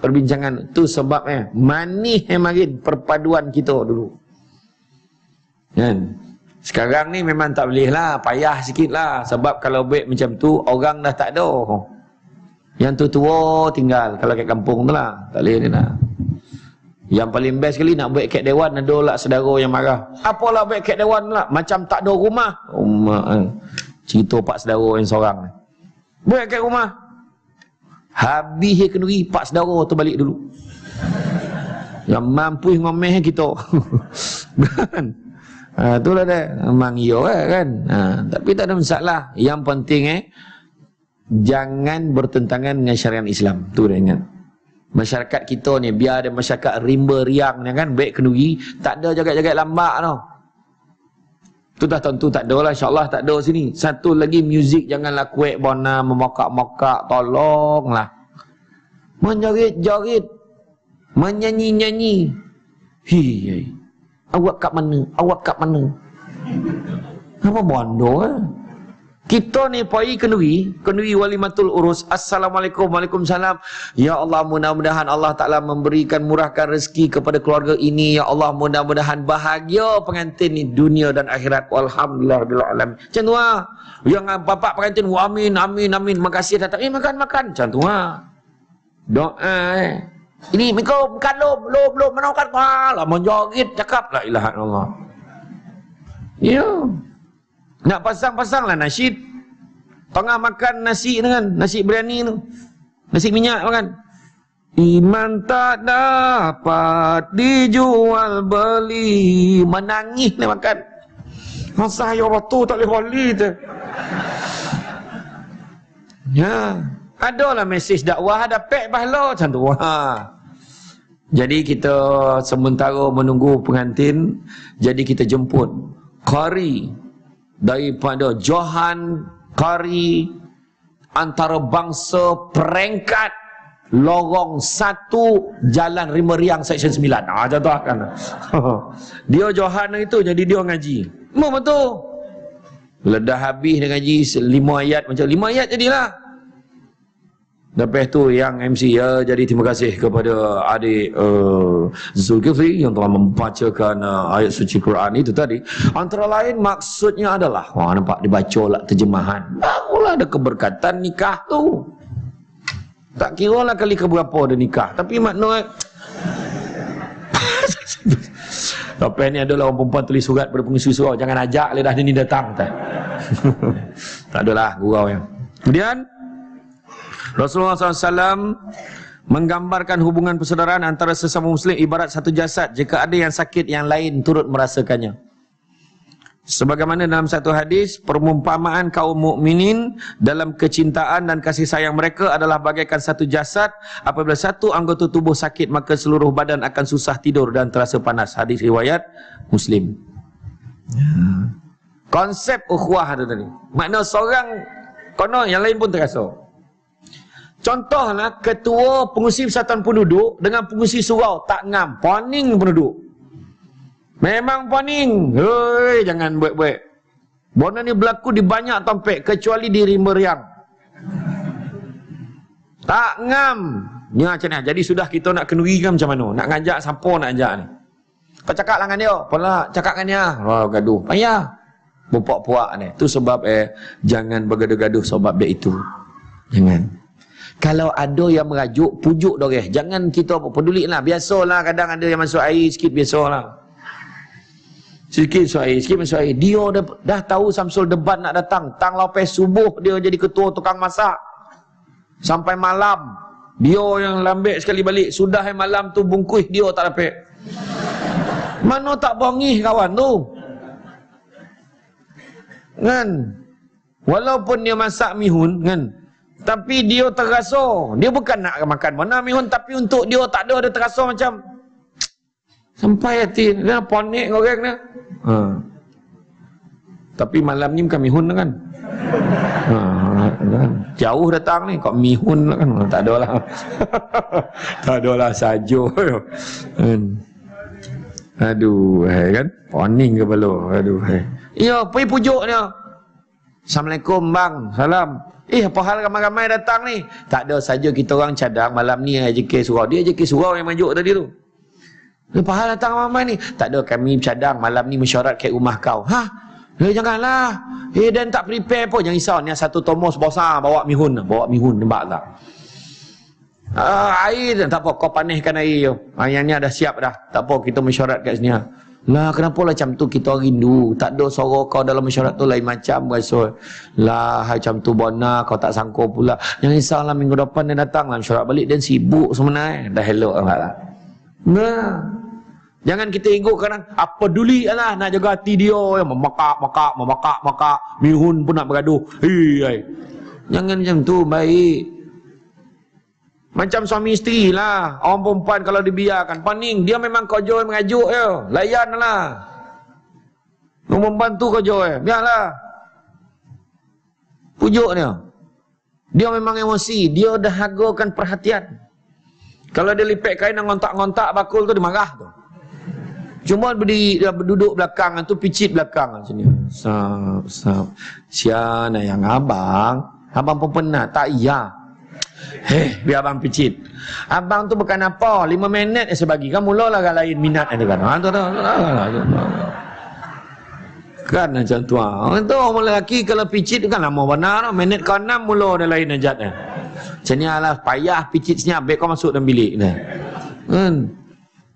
[SPEAKER 1] perbincangan tu sebabnya manis eh marin perpaduan kita dulu. Kan? Sekarang ni memang tak boleh lah, payah sikit lah. Sebab kalau baik macam tu, orang dah tak ada. Yang tu tua tinggal, kalau kat kampung tu lah. Tak boleh ni lah. Yang paling best sekali nak buat kat dewan, ada lah saudara yang marah. Apalah buat kat dewan lah, macam tak ada rumah. Rumah, eh. cerita pak saudara yang seorang. Buat kat rumah. Habis kenduri, pak saudara tu balik dulu. Yang mampu ngomeh kita. kan? Ha, itulah dia. Memang iya eh, kan. Ha, tapi tak ada masalah. Yang penting eh, jangan bertentangan dengan syariat Islam. Tu dia ingat. Masyarakat kita ni, biar ada masyarakat rimba riang ni kan, baik kenuri, tak ada jagat-jagat lambak tau. Tu dah tentu tak ada lah, insyaAllah tak ada sini. Satu lagi, muzik janganlah kuek bona, memokak-mokak, tolonglah. Menjerit-jerit, menyanyi-nyanyi. Hii, Awak kat mana? Awak kat mana? Apa bondo eh? Kita ni pai kenduri, kenduri wali matul urus. Assalamualaikum, waalaikumsalam. Ya Allah, mudah-mudahan Allah Taala memberikan murahkan rezeki kepada keluarga ini. Ya Allah, mudah-mudahan bahagia pengantin ni dunia dan akhirat. Alhamdulillah rabbil alamin. Macam tu ah. Yang bapak pengantin, amin, amin, amin. Makasih datang. Eh, makan, makan. Macam tu ah. Doa eh. Ini mereka bukan lo, lo, lo menawarkan lah menjoget cakap la ilaha illallah. Ya. Nak pasang-pasang lah nasyid. Tengah makan nasi dengan nasi biryani tu. Nasi minyak makan. Iman tak dapat dijual beli. Menangis ni makan. Masa ya waktu tak boleh beli tu. Ya. Adalah mesej dakwah ada pek pahala macam tu. Ha. Jadi kita sementara menunggu pengantin, jadi kita jemput qari daripada Johan qari antara bangsa perengkat lorong satu jalan Rimeriang section 9. Ah contoh kan. dia Johan itu jadi dia ngaji. Mau betul. Ledah habis dia ngaji lima ayat macam lima ayat jadilah. Lepas tu yang MC ya jadi terima kasih kepada adik uh, Zulkifli yang telah membacakan uh, ayat suci Quran itu tadi. Antara lain maksudnya adalah wah nampak dibaca lah terjemahan. Barulah ada keberkatan nikah tu. Tak kira lah kali keberapa ada nikah. Tapi makna Lepas ni adalah orang perempuan tulis surat pada pengisi surat. Jangan ajak lidah ni datang. Tak adalah gurau yang. Kemudian Rasulullah SAW menggambarkan hubungan persaudaraan antara sesama muslim ibarat satu jasad. Jika ada yang sakit yang lain turut merasakannya. Sebagaimana dalam satu hadis perumpamaan kaum mukminin dalam kecintaan dan kasih sayang mereka adalah bagaikan satu jasad. Apabila satu anggota tubuh sakit maka seluruh badan akan susah tidur dan terasa panas. Hadis riwayat muslim. Konsep ukhuwah itu tadi. Makna seorang kono yang lain pun terasa Contohlah ketua pengusi persatuan penduduk dengan pengusi surau tak ngam, poning penduduk. Memang poning. Hei, jangan buat-buat. Bona ni berlaku di banyak tempat kecuali di Rimeriang. Tak ngam. Ni macam ni. Jadi sudah kita nak kenuri kan macam mana? Nak ngajak siapa nak ajak ni? Kau cakap lah dengan dia. Pula cakap dengan dia. Oh, gaduh. Payah. Bupak-puak ni. Tu sebab eh jangan bergaduh-gaduh sebab dia itu. Jangan. Kalau ada yang merajuk, pujuk dia. Jangan kita peduli lah. Biasalah kadang ada yang masuk air sikit, biasalah. Sikit masuk air, sikit masuk air. Dia dah, dah tahu Samsul debat nak datang. Tang lepas subuh dia jadi ketua tukang masak. Sampai malam. Dia yang lambek sekali balik. Sudah yang malam tu bungkus dia tak dapat. Mana tak bongih kawan tu? Kan? Walaupun dia masak mihun, kan? Tapi dia terasa. Dia bukan nak makan mana mihun. Tapi untuk dia tak ada. Dia terasa macam. Sampai hati. Dia ponik orang ni. Ha. Tapi malam ni bukan mihun kan. Ha, kan. Jauh datang ni. Kok mihun kan. Tak ada lah. tak ada lah saja. Kan. Aduh. Hai, kan. Poning kepala. Aduh. Hai. Ya, pergi pujuk dia. Assalamualaikum bang. Salam. Eh apa hal ramai-ramai datang ni? Tak ada saja kita orang cadang malam ni AJK surau. Dia AJK surau yang majuk tadi tu. Apa hal datang ramai ni? Tak ada kami cadang malam ni mesyuarat ke rumah kau. Ha? Eh janganlah. Eh dan tak prepare pun. Jangan risau. Ni satu tomos besar bawa mihun. Bawa mihun nampak tak? Uh, air tak apa kau panihkan air. Uh, yang ni dah siap dah. Tak apa kita mesyuarat kat sini. Ha. Lah kenapa lah macam tu kita rindu. Tak ada suara kau dalam masyarakat tu lain macam rasa Lah macam tu bona kau tak sangka pula. Yang risau lah minggu depan dia datang lah masyarakat balik Dan sibuk sebenarnya. Dah hello lah Nah. Jangan kita ego kadang apa duli lah nak jaga hati dia. Yang memakak makak memakak makak mihun pun nak bergaduh. Hei, Jangan macam tu baik. Macam suami isteri lah. Orang perempuan kalau dibiarkan. Paning. Dia memang kojo mengajuk je. Layan lah. Orang perempuan tu kojo je. Biarlah. Pujuk dia. Dia memang emosi. Dia dah hagakan perhatian. Kalau dia lipet kain dan ngontak-ngontak bakul tu, dia marah tu. Cuma berdiri, dia berduduk belakang tu, picit belakang macam ni. Sap, sap. Siana yang abang. Abang pun pernah. Tak iya. Heh, biar abang picit. Abang tu bukan apa, lima minit saya bagi. Kan mulalah orang lain minat ada kan. Ha tu tu. Kan macam tu. Ha tu orang lelaki kalau picit kan lama benar. Minit ke enam mula ada lain najat eh. Macam ni lah payah picit senyap baik kau masuk dalam bilik ni. Kan?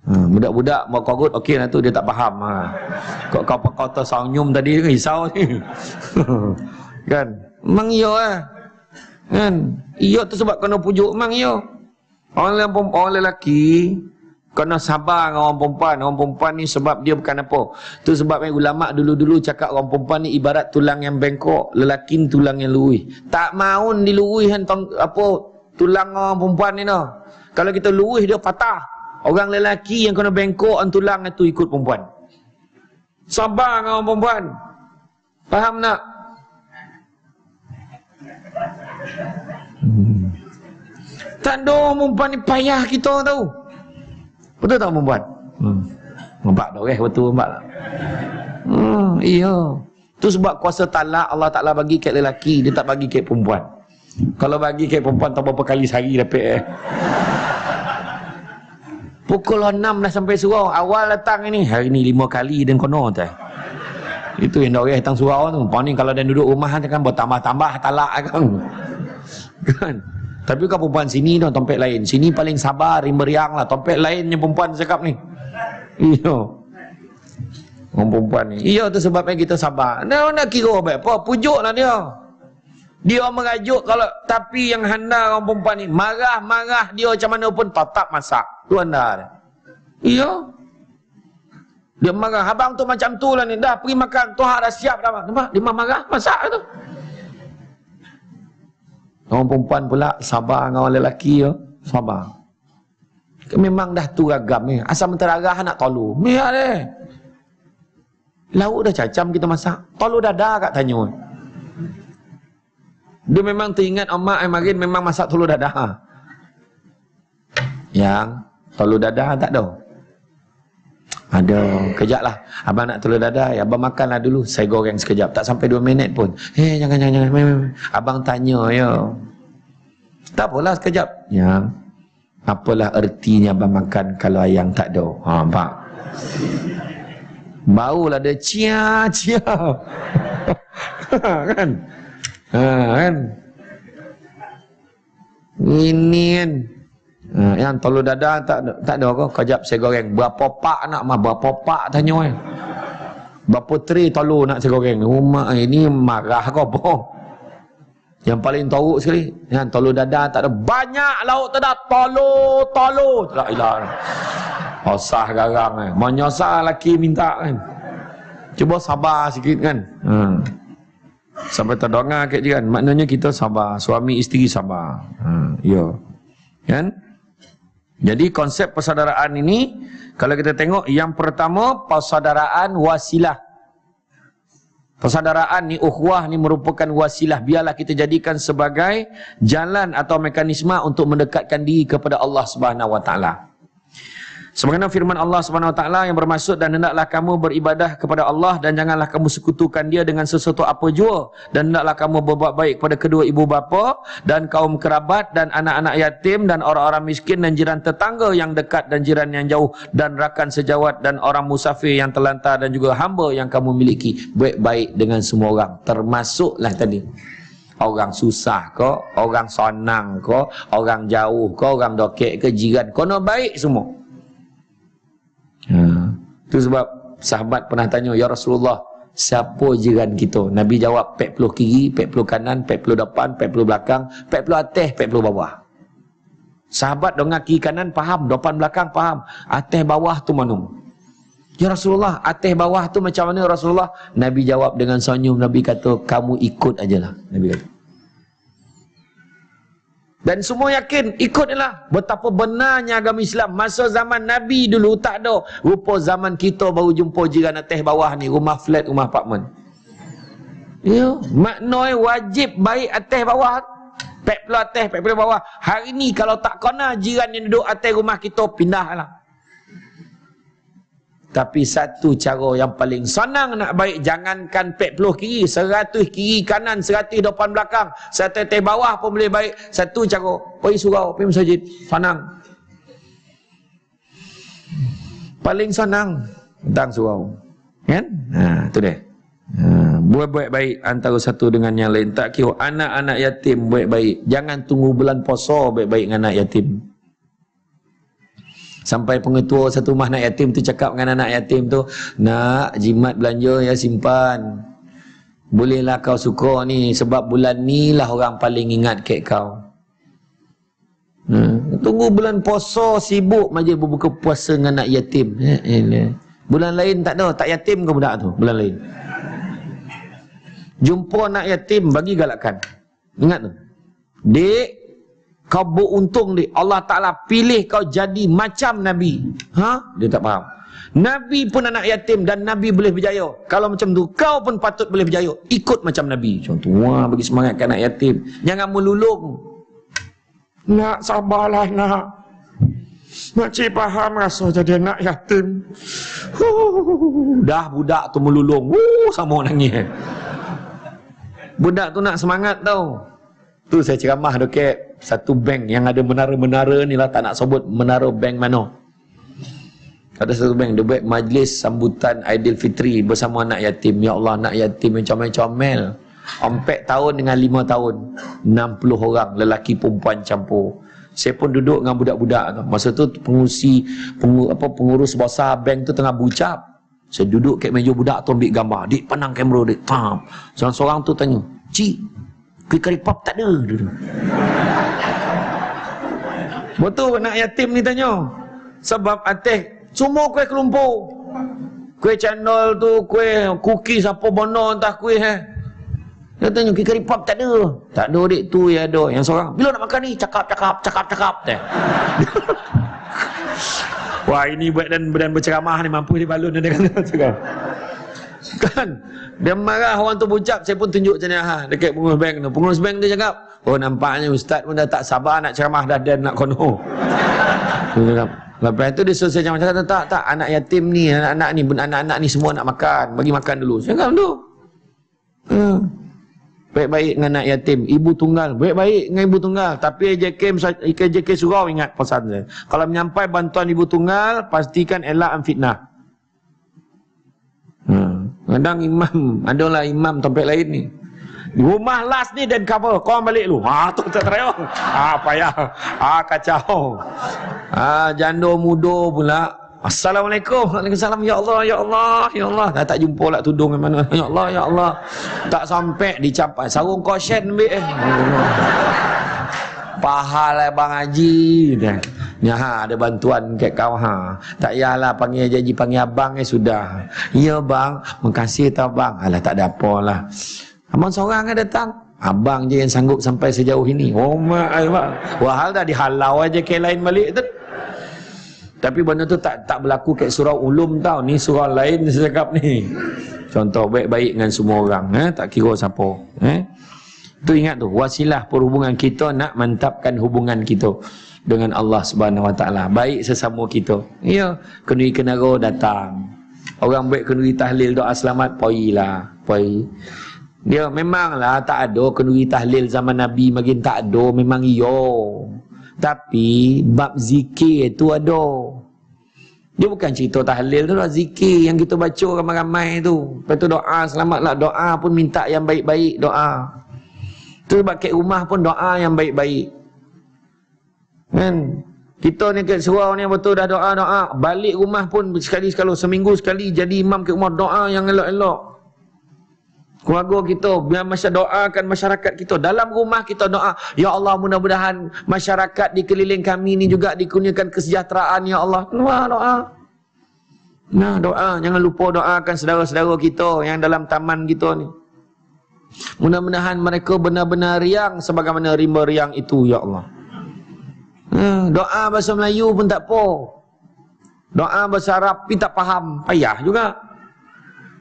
[SPEAKER 1] Ha, budak-budak mau kogut okey lah tu dia tak faham ha. Kau kau kau tersenyum tadi risau ni. kan? Memang iya eh. Kan? Iya tu sebab kena pujuk memang iya. Orang lelaki, orang lelaki Kena sabar dengan orang perempuan. Orang perempuan ni sebab dia bukan apa. Tu sebab yang ulama dulu-dulu cakap orang perempuan ni ibarat tulang yang bengkok, lelaki tulang yang luih. Tak maun diluih kan apa tulang orang perempuan ni no. Kalau kita luih dia patah. Orang lelaki yang kena bengkok an tulang itu ikut perempuan. Sabar dengan orang perempuan. Faham tak? Hmm. Tak ada orang perempuan ni payah kita tahu. Betul tak perempuan? Hmm. Nampak tak eh betul tak? Hmm, iya. Tu sebab kuasa talak Allah Taala bagi kat lelaki, dia tak bagi kat perempuan. Kalau bagi kat perempuan tak berapa kali sehari dapat eh. Pukul 6 dah sampai surau. Awal datang ini, hari ni 5 kali dan kono tu. Itu yang orang datang surau tu. Pau ni kalau dia duduk rumah kan bertambah-tambah talak kan. Kan? Tapi kau perempuan sini dah tompet lain. Sini paling sabar, rimberiang lah. Tompet lainnya perempuan cakap ni. Iya. Orang perempuan ni. Iya tu sebabnya kita sabar. Nak nak kira apa? Apa? Pujuklah dia. Dia mengajuk kalau tapi yang handa orang perempuan ni marah-marah dia macam mana pun tetap masak. Tu anda. Iya. Dia marah. Abang tu macam tu lah ni. Dah pergi makan. Tuhan dah siap dah. Nampak? Dia marah. Masak tu. Orang perempuan pula sabar dengan orang lelaki ya. Sabar. Memang dah tu ragam ni. Asal menteragah nak tolu. Biar deh. Lauk dah cacam kita masak. Tolu dah dah kat tanya. Dia memang teringat emak yang marin memang masak telur dadah. Yang telur dadah tak ada. Ada. Kejap lah. Abang nak telur dadah. Ya, abang makanlah dulu. Saya goreng sekejap. Tak sampai dua minit pun. Eh, hey, jangan, jangan, jangan. Abang tanya, ya. Tak apalah sekejap. Ya. Apalah ertinya abang makan kalau ayam tak ada. Ha, nampak? Barulah dia cia, cia. kan? Ha, kan? Ini kan? Ha, yang telur dadah tak tak ada kau kejap saya goreng. Berapa pak nak mah? Berapa pak? Tanya eh berapa tri telur nak saya goreng? Rumah ini marah kau apa yang paling tahu sekali yang telur dadah tak ada. Banyak lauk tak ada telur telur. Tak ilah osah garang eh. Menyosah laki minta kan. Cuba sabar sikit kan. Hmm. sampai terdongar kat jiran maknanya kita sabar. Suami isteri sabar. Hmm. ya. Kan jadi konsep persaudaraan ini kalau kita tengok yang pertama persaudaraan wasilah. Persaudaraan ni ukhuwah ni merupakan wasilah biarlah kita jadikan sebagai jalan atau mekanisme untuk mendekatkan diri kepada Allah Subhanahu Wa Taala. Sebagaimana firman Allah Subhanahu Wa Taala yang bermaksud dan hendaklah kamu beribadah kepada Allah dan janganlah kamu sekutukan Dia dengan sesuatu apa jua. Dan hendaklah kamu berbuat baik kepada kedua ibu bapa dan kaum kerabat dan anak-anak yatim dan orang-orang miskin dan jiran tetangga yang dekat dan jiran yang jauh dan rakan sejawat dan orang musafir yang terlantar dan juga hamba yang kamu miliki. Baik-baik dengan semua orang. Termasuklah tadi. Orang susah ke orang sonang ke orang jauh ke orang dokek ke jiran kono baik semua Ha. Itu sebab sahabat pernah tanya, Ya Rasulullah, siapa jiran kita? Nabi jawab, 40 kiri, 40 kanan, 40 depan, 40 belakang, 40 atas, 40 bawah. Sahabat dengan kiri kanan faham, depan belakang faham, atas bawah tu mana? Ya Rasulullah, atas bawah tu macam mana Rasulullah? Nabi jawab dengan senyum, Nabi kata, kamu ikut ajalah. Nabi kata. Dan semua yakin ikutlah betapa benarnya agama Islam. Masa zaman Nabi dulu tak ada. Rupa zaman kita baru jumpa jiran atas bawah ni. Rumah flat, rumah apartment. Ya, maknanya wajib baik atas bawah. Pek pula atas, pek pula bawah. Hari ni kalau tak kena jiran yang duduk atas rumah kita, pindahlah. Tapi satu cara yang paling senang nak baik jangankan 40 kiri, 100 kiri kanan, 100 depan belakang, 100 bawah pun boleh baik. Satu cara, pergi surau, pergi masjid, senang. Paling senang tentang surau. Kan? Ha, tu dia. Ha, buat-buat baik antara satu dengan yang lain. Tak kira anak-anak yatim buat baik. Jangan tunggu bulan puasa baik-baik dengan anak yatim. Sampai pengetua satu rumah anak yatim tu cakap dengan anak yatim tu, nak jimat belanja ya simpan. Bolehlah kau suka ni sebab bulan ni lah orang paling ingat kek kau. Hmm. Tunggu bulan puasa sibuk maja berbuka puasa dengan anak yatim. Ya, eh, bulan lain tak ada, tak yatim ke budak tu? Bulan lain. Jumpa anak yatim bagi galakan. Ingat tu. Dek, kau beruntung dek. Allah Ta'ala pilih kau jadi macam Nabi. Ha? Dia tak faham. Nabi pun anak yatim dan Nabi boleh berjaya. Kalau macam tu, kau pun patut boleh berjaya. Ikut macam Nabi. Contoh, wah bagi semangat ke anak yatim. Jangan melulung. Nak sabarlah nak. Makcik faham rasa jadi anak yatim. Huh, dah budak tu melulung. Uh, sama nangis. Budak tu nak semangat tau. Tu saya ceramah dekat satu bank yang ada menara-menara ni lah. Tak nak sebut menara bank mana. Ada satu bank dia buat majlis sambutan Aidilfitri bersama anak yatim. Ya Allah anak yatim yang comel-comel. Empat tahun dengan lima tahun. 60 orang lelaki perempuan campur. Saya pun duduk dengan budak-budak tu. Masa tu pengurusi pengu, apa pengurus besar bank tu tengah bucap. Saya duduk kat meja budak tu ambil gambar. Dik pandang kamera dik. Tam. Seorang-seorang tu tanya, "Cik, kuih kari pop tak ada?" Betul anak yatim ni tanya. Sebab atas semua kuih kelumpur. Kuih cendol tu, kuih cookies apa bono entah kuih eh. Dia tanya, kuih kari pop tak ada. Tak ada dik tu ya ada. Yang seorang, bila nak makan ni? Cakap, cakap, cakap, cakap. Wah ini buat dan badan berceramah ni mampu dibalun dia kata cakap. Kan? Dia marah orang tu bucap, saya pun tunjuk ha, dekat pengurus bank tu. Pengurus bank tu cakap, oh nampaknya ustaz pun dah tak sabar nak ceramah dah dan nak kono. Lepas itu dia selesai macam cakap, tak, tak, anak yatim ni, anak-anak ni, anak-anak ni semua nak makan. Bagi makan dulu. Cakap tu. Hmm. Baik-baik dengan anak yatim. Ibu tunggal. Baik-baik dengan ibu tunggal. Tapi AJK, AJK surau ingat pesan saya. Kalau menyampai bantuan ibu tunggal, pastikan elak dan fitnah. Hmm. Kadang imam, adalah imam tempat lain ni. Rumah last ni dan cover. Kau balik lu. Ha tu tak teriak. Ha payah. Ha kacau. Ha jando mudo pula. Assalamualaikum. Waalaikumsalam. Ya Allah, ya Allah, ya Allah. Dah tak jumpa lah tudung yang mana. Ya Allah, ya Allah. Tak sampai dicapai. Sarung kosyen ambil eh. Pahal lah Bang Haji. Ya, ha, ada bantuan kat kau ha. Tak yalah panggil janji panggil abang eh sudah. Ya bang, makasih tau bang. Alah tak ada apa lah. Abang seorang kan datang. Abang je yang sanggup sampai sejauh ini. Oh mak, Wahal dah dihalau aja ke lain balik tu. Tapi benda tu tak tak berlaku kat surau ulum tau. Ni surau lain sekejap ni. Contoh baik-baik dengan semua orang. Eh? Tak kira siapa. Eh? Tu ingat tu. Wasilah perhubungan kita nak mantapkan hubungan kita dengan Allah Subhanahu Wa Taala. Baik sesama kita. Ya, kenuri kenara datang. Orang baik kenuri tahlil doa selamat poilah. Poi. Dia memanglah tak ada kenduri tahlil zaman Nabi makin tak ada memang iyo. Tapi bab zikir itu ada. Dia bukan cerita tahlil tu lah zikir yang kita baca ramai-ramai tu. Lepas tu doa selamatlah doa pun minta yang baik-baik doa. Tu sebab kat rumah pun doa yang baik-baik. Kan? Kita ni kat surau ni betul dah doa-doa. Balik rumah pun sekali-sekala seminggu sekali jadi imam kat rumah doa yang elok-elok. Keluarga kita biar masa doakan masyarakat kita. Dalam rumah kita doa ya Allah mudah-mudahan masyarakat di keliling kami ni juga dikurniakan kesejahteraan ya Allah. Doa doa. Nah doa. Jangan lupa doakan saudara-saudara kita yang dalam taman kita ni. Mudah-mudahan mereka benar-benar riang sebagaimana rimba riang itu ya Allah hmm, doa bahasa Melayu pun tak apa doa bahasa Arab pun tak faham. Payah juga.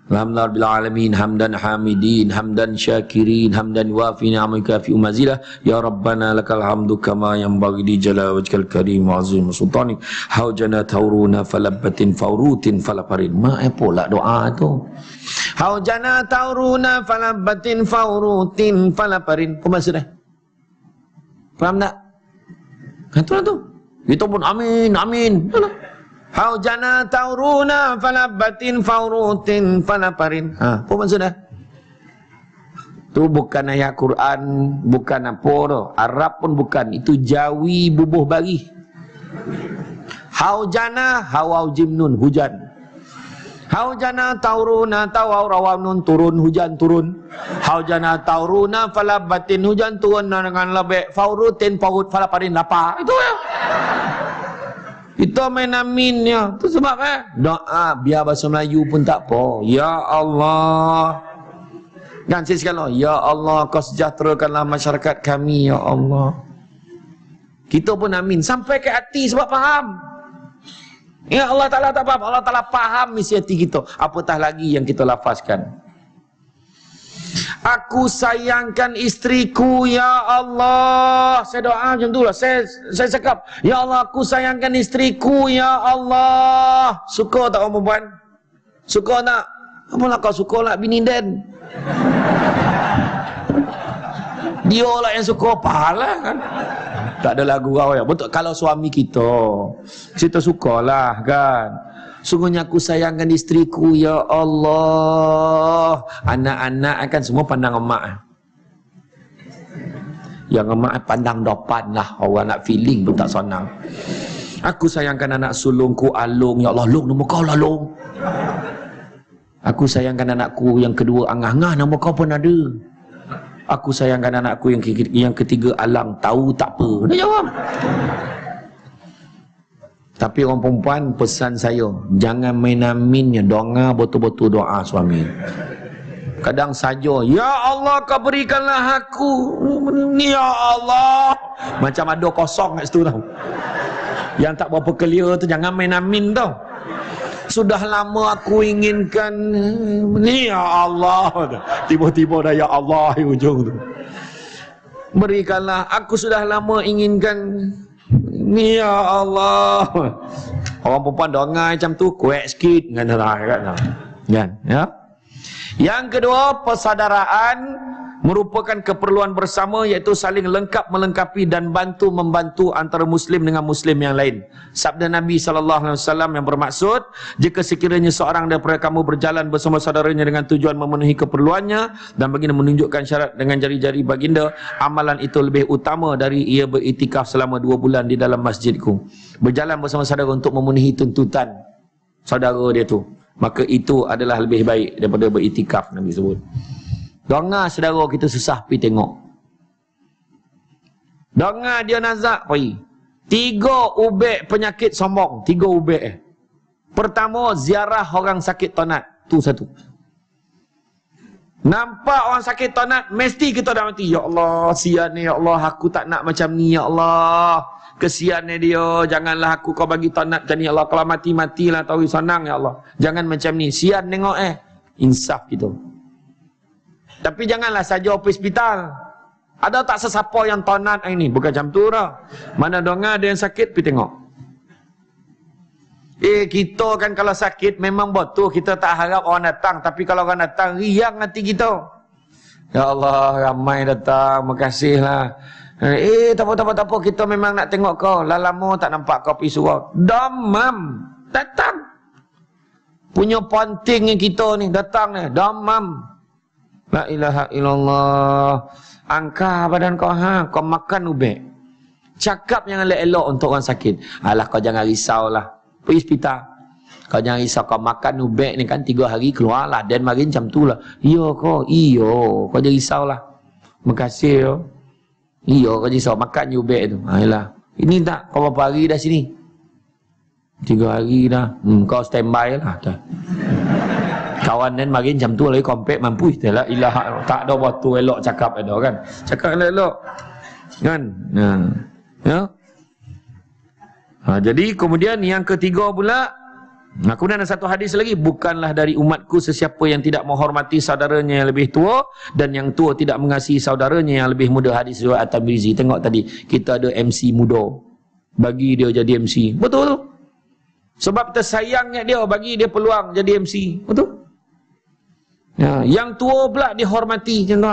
[SPEAKER 1] Alhamdulillah bil alamin hamdan hamidin hamdan syakirin hamdan wafi ni'amika fi umazilah. Ya rabbana lakal hamdu kama yang bagi di jala wajkal karim wa azim sultani. Haujana tauruna falabatin faurutin falaparin. Ma eh pula doa tu. Haujana tauruna falabatin faurutin falaparin. Apa maksud dah? Faham tak kan tu kita pun amin amin Itulah. Haujana tauruna falabatin faurutin falaparin. Ha, apa maksudnya? Tu bukan ayat Quran, bukan apa tu. Arab pun bukan. Itu Jawi bubuh bagi. Haujana hawau jimnun hujan. Haujana tauruna nun turun hujan turun. Haujana tauruna falabatin hujan turun dengan lebih faurutin paut falaparin lapa. Itu ya. Itu main amin ya. Itu sebab eh. Doa biar bahasa Melayu pun tak apa. Ya Allah. Kan saya sekali Ya Allah kau sejahterakanlah masyarakat kami Ya Allah. Kita pun amin. Sampai ke hati sebab faham. Ya Allah Ta'ala tak faham. Allah Ta'ala faham isi hati kita. Apatah lagi yang kita lafazkan. Aku sayangkan istriku ya Allah. Saya doa macam tu lah. Saya, saya cakap. Ya Allah aku sayangkan istriku ya Allah. Suka tak orang perempuan? Suka nak kau suka nak bini Dan? Dia lah yang suka pahala kan? Tak ada lagu kau ya. Betul kalau suami kita. Kita sukalah kan. Sungguhnya aku sayangkan istriku ya Allah. Anak-anak akan semua pandang emak. Yang emak pandang depan lah. Orang nak feeling pun tak senang. Aku sayangkan anak sulungku Alung. Ya Allah, Long nama kau lah Long. Aku sayangkan anakku yang kedua Angah-angah nama kau pun ada. Aku sayangkan anakku yang yang ketiga Alang. Tahu tak apa. Dia jawab. Tapi orang perempuan pesan saya, jangan main aminnya, doa betul-betul doa suami. Kadang saja, ya Allah kau berikanlah aku. Ya Allah. Macam ada kosong kat situ tau. Yang tak berapa clear tu jangan main amin tau. Sudah lama aku inginkan ni ya Allah. Tiba-tiba dah ya Allah di ujung tu. Berikanlah aku sudah lama inginkan Ni ya Allah. Orang perempuan dongai macam tu kuat sikit kan. Kan? Ya. Yang kedua, persaudaraan merupakan keperluan bersama iaitu saling lengkap melengkapi dan bantu membantu antara muslim dengan muslim yang lain. Sabda Nabi sallallahu alaihi wasallam yang bermaksud jika sekiranya seorang daripada kamu berjalan bersama saudaranya dengan tujuan memenuhi keperluannya dan baginda menunjukkan syarat dengan jari-jari baginda, amalan itu lebih utama dari ia beriktikaf selama dua bulan di dalam masjidku. Berjalan bersama saudara untuk memenuhi tuntutan saudara dia tu. Maka itu adalah lebih baik daripada beriktikaf Nabi sebut. Dengar saudara kita susah pergi tengok. Dengar dia nazak pergi. Tiga ubek penyakit sombong. Tiga ubek eh. Pertama, ziarah orang sakit tonat. Tu satu. Nampak orang sakit tonat, mesti kita dah mati. Ya Allah, sian ni, ya Allah, aku tak nak macam ni, ya Allah. Kesian ni dia, janganlah aku kau bagi tonat macam ni, ya Allah. Kalau mati, matilah, tahu senang, ya Allah. Jangan macam ni. Sian tengok eh. Insaf kita. Tapi janganlah saja hospital. Ada tak sesiapa yang tonat ini? Bukan macam tu lah. Mana dengar ada yang sakit, pergi tengok. Eh, kita kan kalau sakit, memang betul kita tak harap orang datang. Tapi kalau orang datang, riang hati kita. Ya Allah, ramai datang. Makasih lah. Eh, tak apa, tak apa, tak apa. Kita memang nak tengok kau. Lah lama tak nampak kau pergi surau. Damam. Datang. Punya ponting kita ni, datang ni. Damam. La ilaha illallah. Angka badan kau ha, kau makan ubek. Cakap yang elok-elok untuk orang sakit. Alah kau jangan risau lah. Pergi hospital. Kau jangan risau kau makan ubek ni kan tiga hari keluar lah. Dan marin macam tu lah. Iyo kau, iyo. Kau jangan risau lah. Makasih yo. Iyo kau jangan risau. Makan ubek tu. Ayolah. Ini tak kau berapa hari dah sini? Tiga hari dah. Hmm, kau standby lah. Tak kawan dan makin jam tu lagi kompet mampu. Istilah ilah tak ada waktu elok cakap ada kan. Cakap elok kan? Ha. ya? Ha, jadi kemudian yang ketiga pula Nah, kemudian ada satu hadis lagi bukanlah dari umatku sesiapa yang tidak menghormati saudaranya yang lebih tua dan yang tua tidak mengasihi saudaranya yang lebih muda. Hadis riwayat At-Tabarizi tengok tadi kita ada MC muda. Bagi dia jadi MC betul? Tu sebab tersayangnya dia bagi dia peluang jadi MC betul Ya, yang tua pula dihormati macam tu.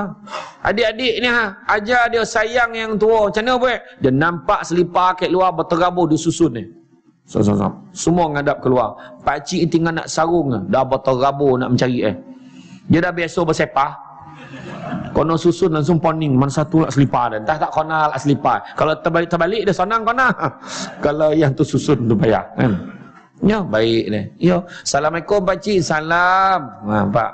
[SPEAKER 1] Adik-adik ni ha, ajar dia sayang yang tua. Macam mana buat? Dia nampak selipar kat luar berterabur dia susun ni. So, so, so. Semua ngadap keluar. Pak cik tinggal nak sarung dah berterabur nak mencari eh. Dia dah biasa bersepah. Kono susun langsung poning mana satu nak selipar dan tak tak kona lah selipar. Kalau terbalik terbalik dia senang kona. Kalau yang tu susun tu payah kan. Ya, baik ni. Ya, Assalamualaikum Pak Cik. Salam. Ha, Pak.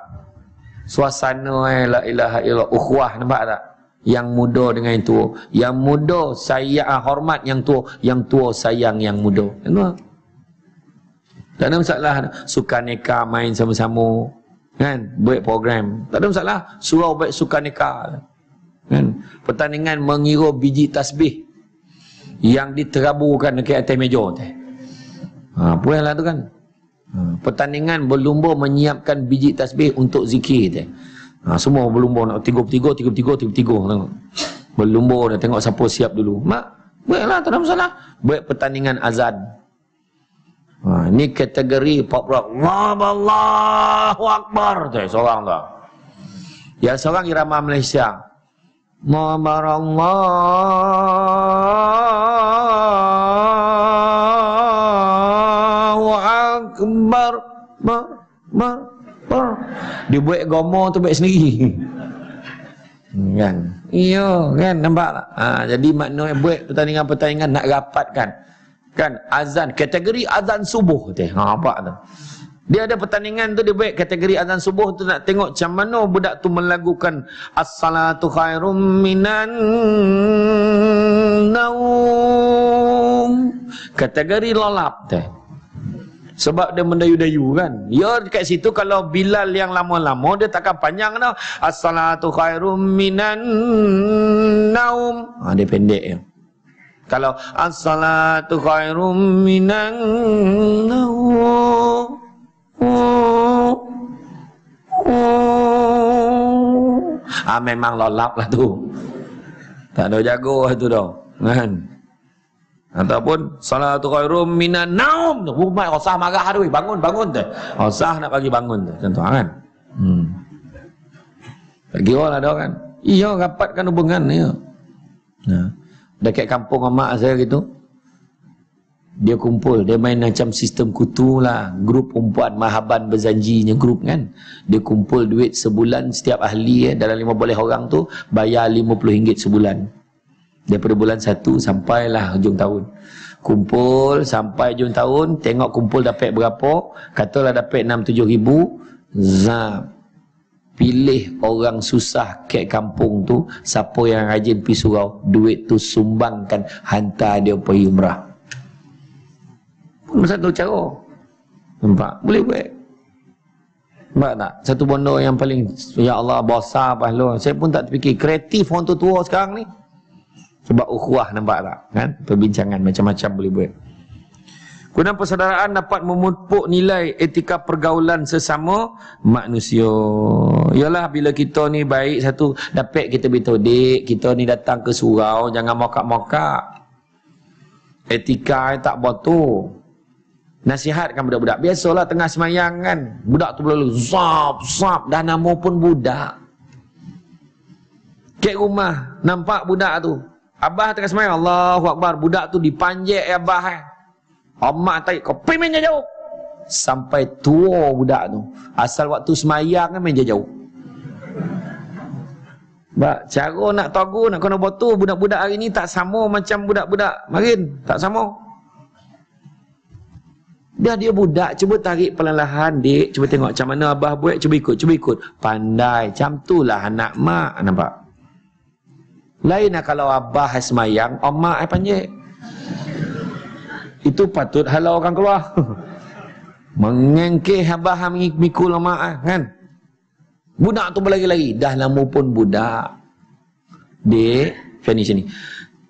[SPEAKER 1] Suasana eh, la ilaha illallah. Ukhwah, nampak tak? Yang muda dengan yang tua. Yang muda saya ah, hormat yang tua. Yang tua sayang yang muda. Nampak? Tak ada masalah. Suka neka main sama-sama. Kan? Buat program. Tak ada masalah. Surau baik suka neka. Kan? Pertandingan mengira biji tasbih. Yang diterabukan dekat atas meja. Tu. Ha, lah tu kan. Ha, pertandingan berlumba menyiapkan biji tasbih untuk zikir tu. Ha, semua berlumba nak tiga-tiga, tiga-tiga, tiga-tiga. Tengok. Berlumba dah tengok siapa siap dulu. Mak, lah tak ada masalah. Buat pertandingan azan. Ha, ini kategori pop rock. Allahu Akbar. Tu, seorang tu. Ya, seorang irama Malaysia. Allah kembar mar mar mar dia buat gomo tu buat sendiri. Kan? Iya kan? Nampak tak? Ha, jadi maknanya buat pertandingan-pertandingan nak rapatkan. Kan? Azan kategori azan subuh tu. Ha apa tu? Dia ada pertandingan tu dia buat kategori azan subuh tu. Nak tengok macam mana budak tu melakukan as-salatu khairum minan naum. Kategori lalap tu sebab dia mendayu-dayu kan. Ya dekat situ kalau Bilal yang lama-lama dia takkan panjang dah. As-salatu khairum minan naum. Ha, dia pendek ya. Kalau as-salatu khairum minan naum. Ha, memang lolap lah tu. Tak ada jago lah tu dah. Kan? Ataupun salatu khairum minan naum. Umat Rasul marah tu, bangun bangun tu. Rasul nak bagi bangun tu. Contoh kan. Hmm. Bagi orang ada kan. Iya rapatkan hubungan ya. Nah. Dekat kampung mak saya gitu. Dia kumpul, dia main macam sistem kutu lah. Grup perempuan mahaban berjanjinya grup kan. Dia kumpul duit sebulan setiap ahli ya, dalam 15 orang tu bayar RM50 sebulan daripada bulan 1 sampailah hujung tahun. Kumpul sampai hujung tahun tengok kumpul dapat berapa. Katalah dapat 6-7 ribu. Zap pilih orang susah ke kampung tu siapa yang rajin pergi surau duit tu sumbangkan hantar dia pergi umrah. Pun satu cara. Nampak? Boleh buat. Nampak tak? Satu benda yang paling ya Allah besar pahala. Saya pun tak terfikir. Kreatif orang tua sekarang ni sebab ukhuwah nampak tak? Kan? Perbincangan macam-macam boleh buat. Kemudian persaudaraan dapat memupuk nilai etika pergaulan sesama manusia. Yalah bila kita ni baik satu dapat kita beritahu dik, kita ni datang ke surau jangan mokak-mokak. Etika tak betul. Nasihatkan budak-budak. Biasalah tengah semayang kan. Budak tu berlalu. Zap, zap. Dah nama pun budak. Kek rumah. Nampak budak tu. Abah tengah semayang, Allahu Akbar, budak tu dipanjek ya Abah. Eh. Amak tarik, kau pergi jauh. Sampai tua budak tu. Asal waktu semayang kan main jauh. Bak, cara nak tahu nak kena botu budak-budak hari ni tak sama macam budak-budak marin. Tak sama. Dia dia budak, cuba tarik perlahan-lahan, dik. Cuba tengok macam mana abah buat, cuba ikut, cuba ikut. Pandai, macam tu lah anak mak, nampak? Lain lah kalau abah semayang, omak ai panjek. Itu patut halau orang keluar. Mengengkeh abah mikul omak kan. Budak tu berlari-lari. Dah lama pun budak. Dek, sini sini.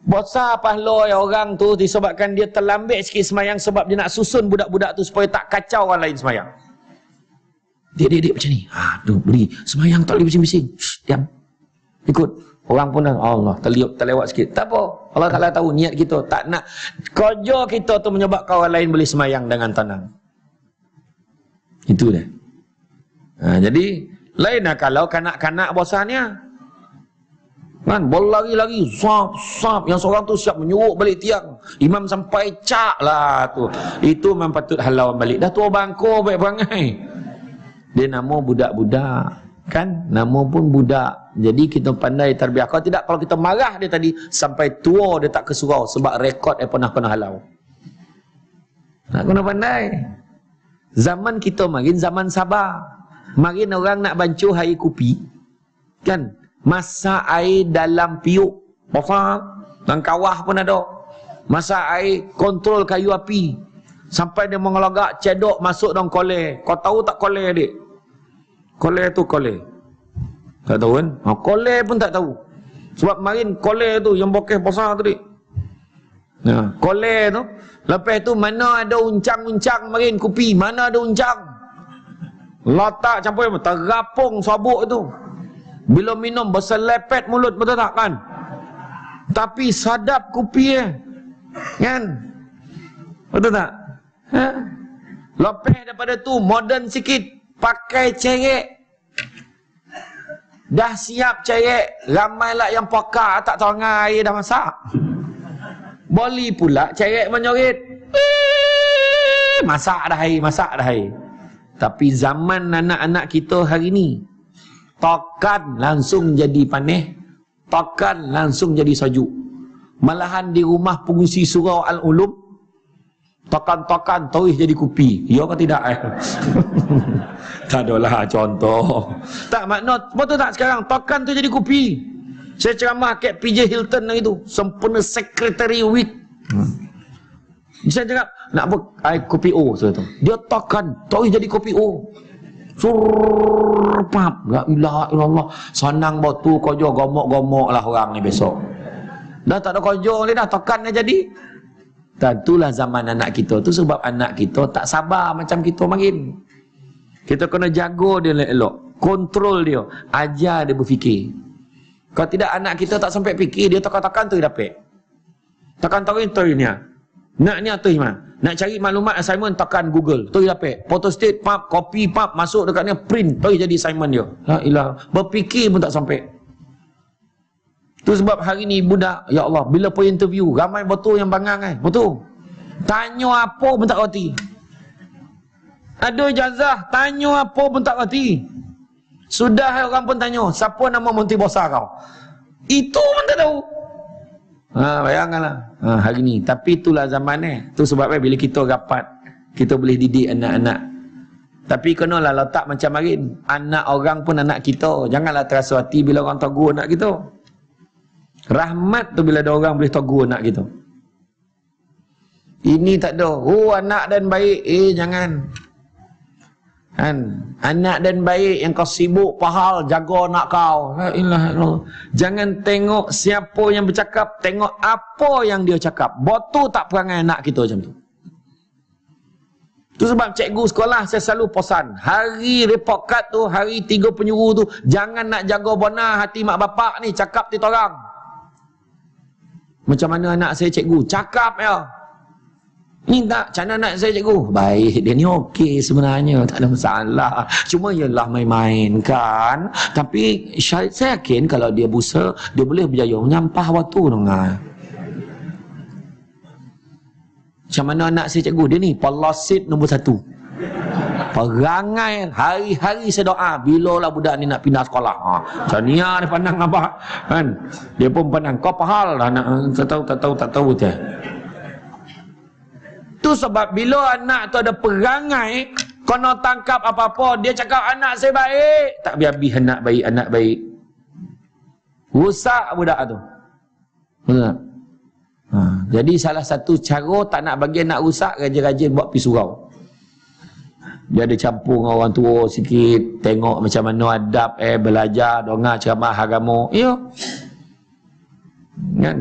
[SPEAKER 1] Bosa pahala ya orang tu disebabkan dia terlambat sikit semayang sebab dia nak susun budak-budak tu supaya tak kacau orang lain semayang. Dek, dek, dek macam ni. Ha, tu beri. Semayang tak boleh bising-bising. Diam. Ikut. Orang pun dah Allah terliuk terlewat sikit. Tak apa. Allah Taala tahu niat kita tak nak kerja kita tu menyebabkan orang lain boleh semayang dengan tenang. Itu dia. Ha, jadi lainlah kalau kanak-kanak bosannya. Kan berlari-lari sap sap yang seorang tu siap menyuruh balik tiang. Imam sampai cak lah tu. Itu memang patut halau balik. Dah tua bangko baik perangai. Dia nama budak-budak kan nama pun budak jadi kita pandai tarbiyah kalau tidak kalau kita marah dia tadi sampai tua dia tak ke surau sebab rekod dia pernah kena halau Nak kena pandai. Zaman kita makin zaman sabar. Makin orang nak bancuh air kopi. Kan? Masak air dalam piuk. Besar. Dan kawah pun ada. Masak air kontrol kayu api. Sampai dia mengelagak cedok masuk dalam kolej. Kau tahu tak kolej adik? Kolej tu kolej. Tak tahu kan? Ha, kolej pun tak tahu. Sebab marin kolej tu yang bokeh besar tu dik. Nah, kolej tu. Lepas tu mana ada uncang-uncang marin kopi. Mana ada uncang. Letak campur apa? Terapung sabuk tu. Bila minum berselepet mulut betul tak kan? Tapi sadap kopi eh. Kan? Betul tak? Ha? Lepas daripada tu modern sikit pakai cerek. Dah siap cerek, ramailah yang pakar tak tahu air dah masak. Boli pula cerek menyorit. Masak dah air, masak dah air. Tapi zaman anak-anak kita hari ni tokan langsung jadi panih, tokan langsung jadi sajuk. Malahan di rumah pengusi surau Al-Ulum Tokan-tokan toih jadi kupi. Ya ke tidak? Eh? tak adalah contoh. Tak makna betul tak sekarang tokan tu jadi kupi. Saya ceramah kat PJ Hilton hari tu, sempurna secretary week. Hmm. Saya cakap nak apa air kopi O saya tu. Dia tokan toih jadi kopi O. Surpap. La ilaha illallah. Senang batu kojo gomok-gomok lah orang ni besok. Dah tak ada kojo ni dah tokan dah jadi. Tentulah zaman anak kita tu sebab anak kita tak sabar macam kita makin. Kita kena jaga dia elok. Kontrol dia. Ajar dia berfikir. Kalau tidak anak kita tak sampai fikir, dia tekan-tekan tu dapat. Tekan tahu itu ni. Nak ni atau mana? Nak cari maklumat assignment tekan Google. Tu dapat. Photostate, pap, copy, pap, masuk dekat ni print. Tu jadi assignment dia. La ilah. Berfikir pun tak sampai. Tu sebab hari ni budak, ya Allah, bila pun interview, ramai betul yang bangang eh. Betul. Tanya apa pun tak reti. Ada jazah, tanya apa pun tak reti. Sudah orang pun tanya, siapa nama menteri besar kau? Itu pun tak tahu. Ha, bayangkanlah. Ha, hari ni. Tapi itulah zaman eh. Tu sebabnya bila kita rapat, kita boleh didik anak-anak. Tapi kenalah letak macam marin. Anak orang pun anak kita. Janganlah terasa hati bila orang tegur anak kita. Rahmat tu bila ada orang boleh tegur anak kita. Ini tak ada. Oh anak dan baik. Eh jangan. Kan? Anak dan baik yang kau sibuk pahal jaga anak kau. La ilaha Jangan tengok siapa yang bercakap, tengok apa yang dia cakap. Betul tak perangai anak kita macam tu? Tu sebab cikgu sekolah saya selalu posan. Hari report card tu, hari tiga penyuruh tu, jangan nak jaga benar hati mak bapak ni cakap ti orang. Macam mana anak saya cikgu? Cakap ya. Tak, macam nak saya cikgu? Baik, dia ni okey sebenarnya. Tak ada masalah. Cuma ialah main-main kan. Tapi saya yakin kalau dia busa, dia boleh berjaya menyampah waktu dengan. Macam mana anak saya cikgu? Dia ni polosit nombor satu. Perangai hari-hari saya doa bila lah budak ni nak pindah sekolah. Ha, macam ni lah dia pandang apa? Kan? Dia pun pandang kau pahal lah nak tak tahu tak tahu tak tahu dia. Tu sebab bila anak tu ada perangai kena tangkap apa-apa dia cakap anak saya baik. Tak biar-biar anak baik anak baik. Rusak budak tu. Betul ha, jadi salah satu cara tak nak bagi anak rusak rajin-rajin buat pi surau. Dia ada campur dengan orang tua sikit tengok macam mana adab eh belajar dengar ceramah agama. Ya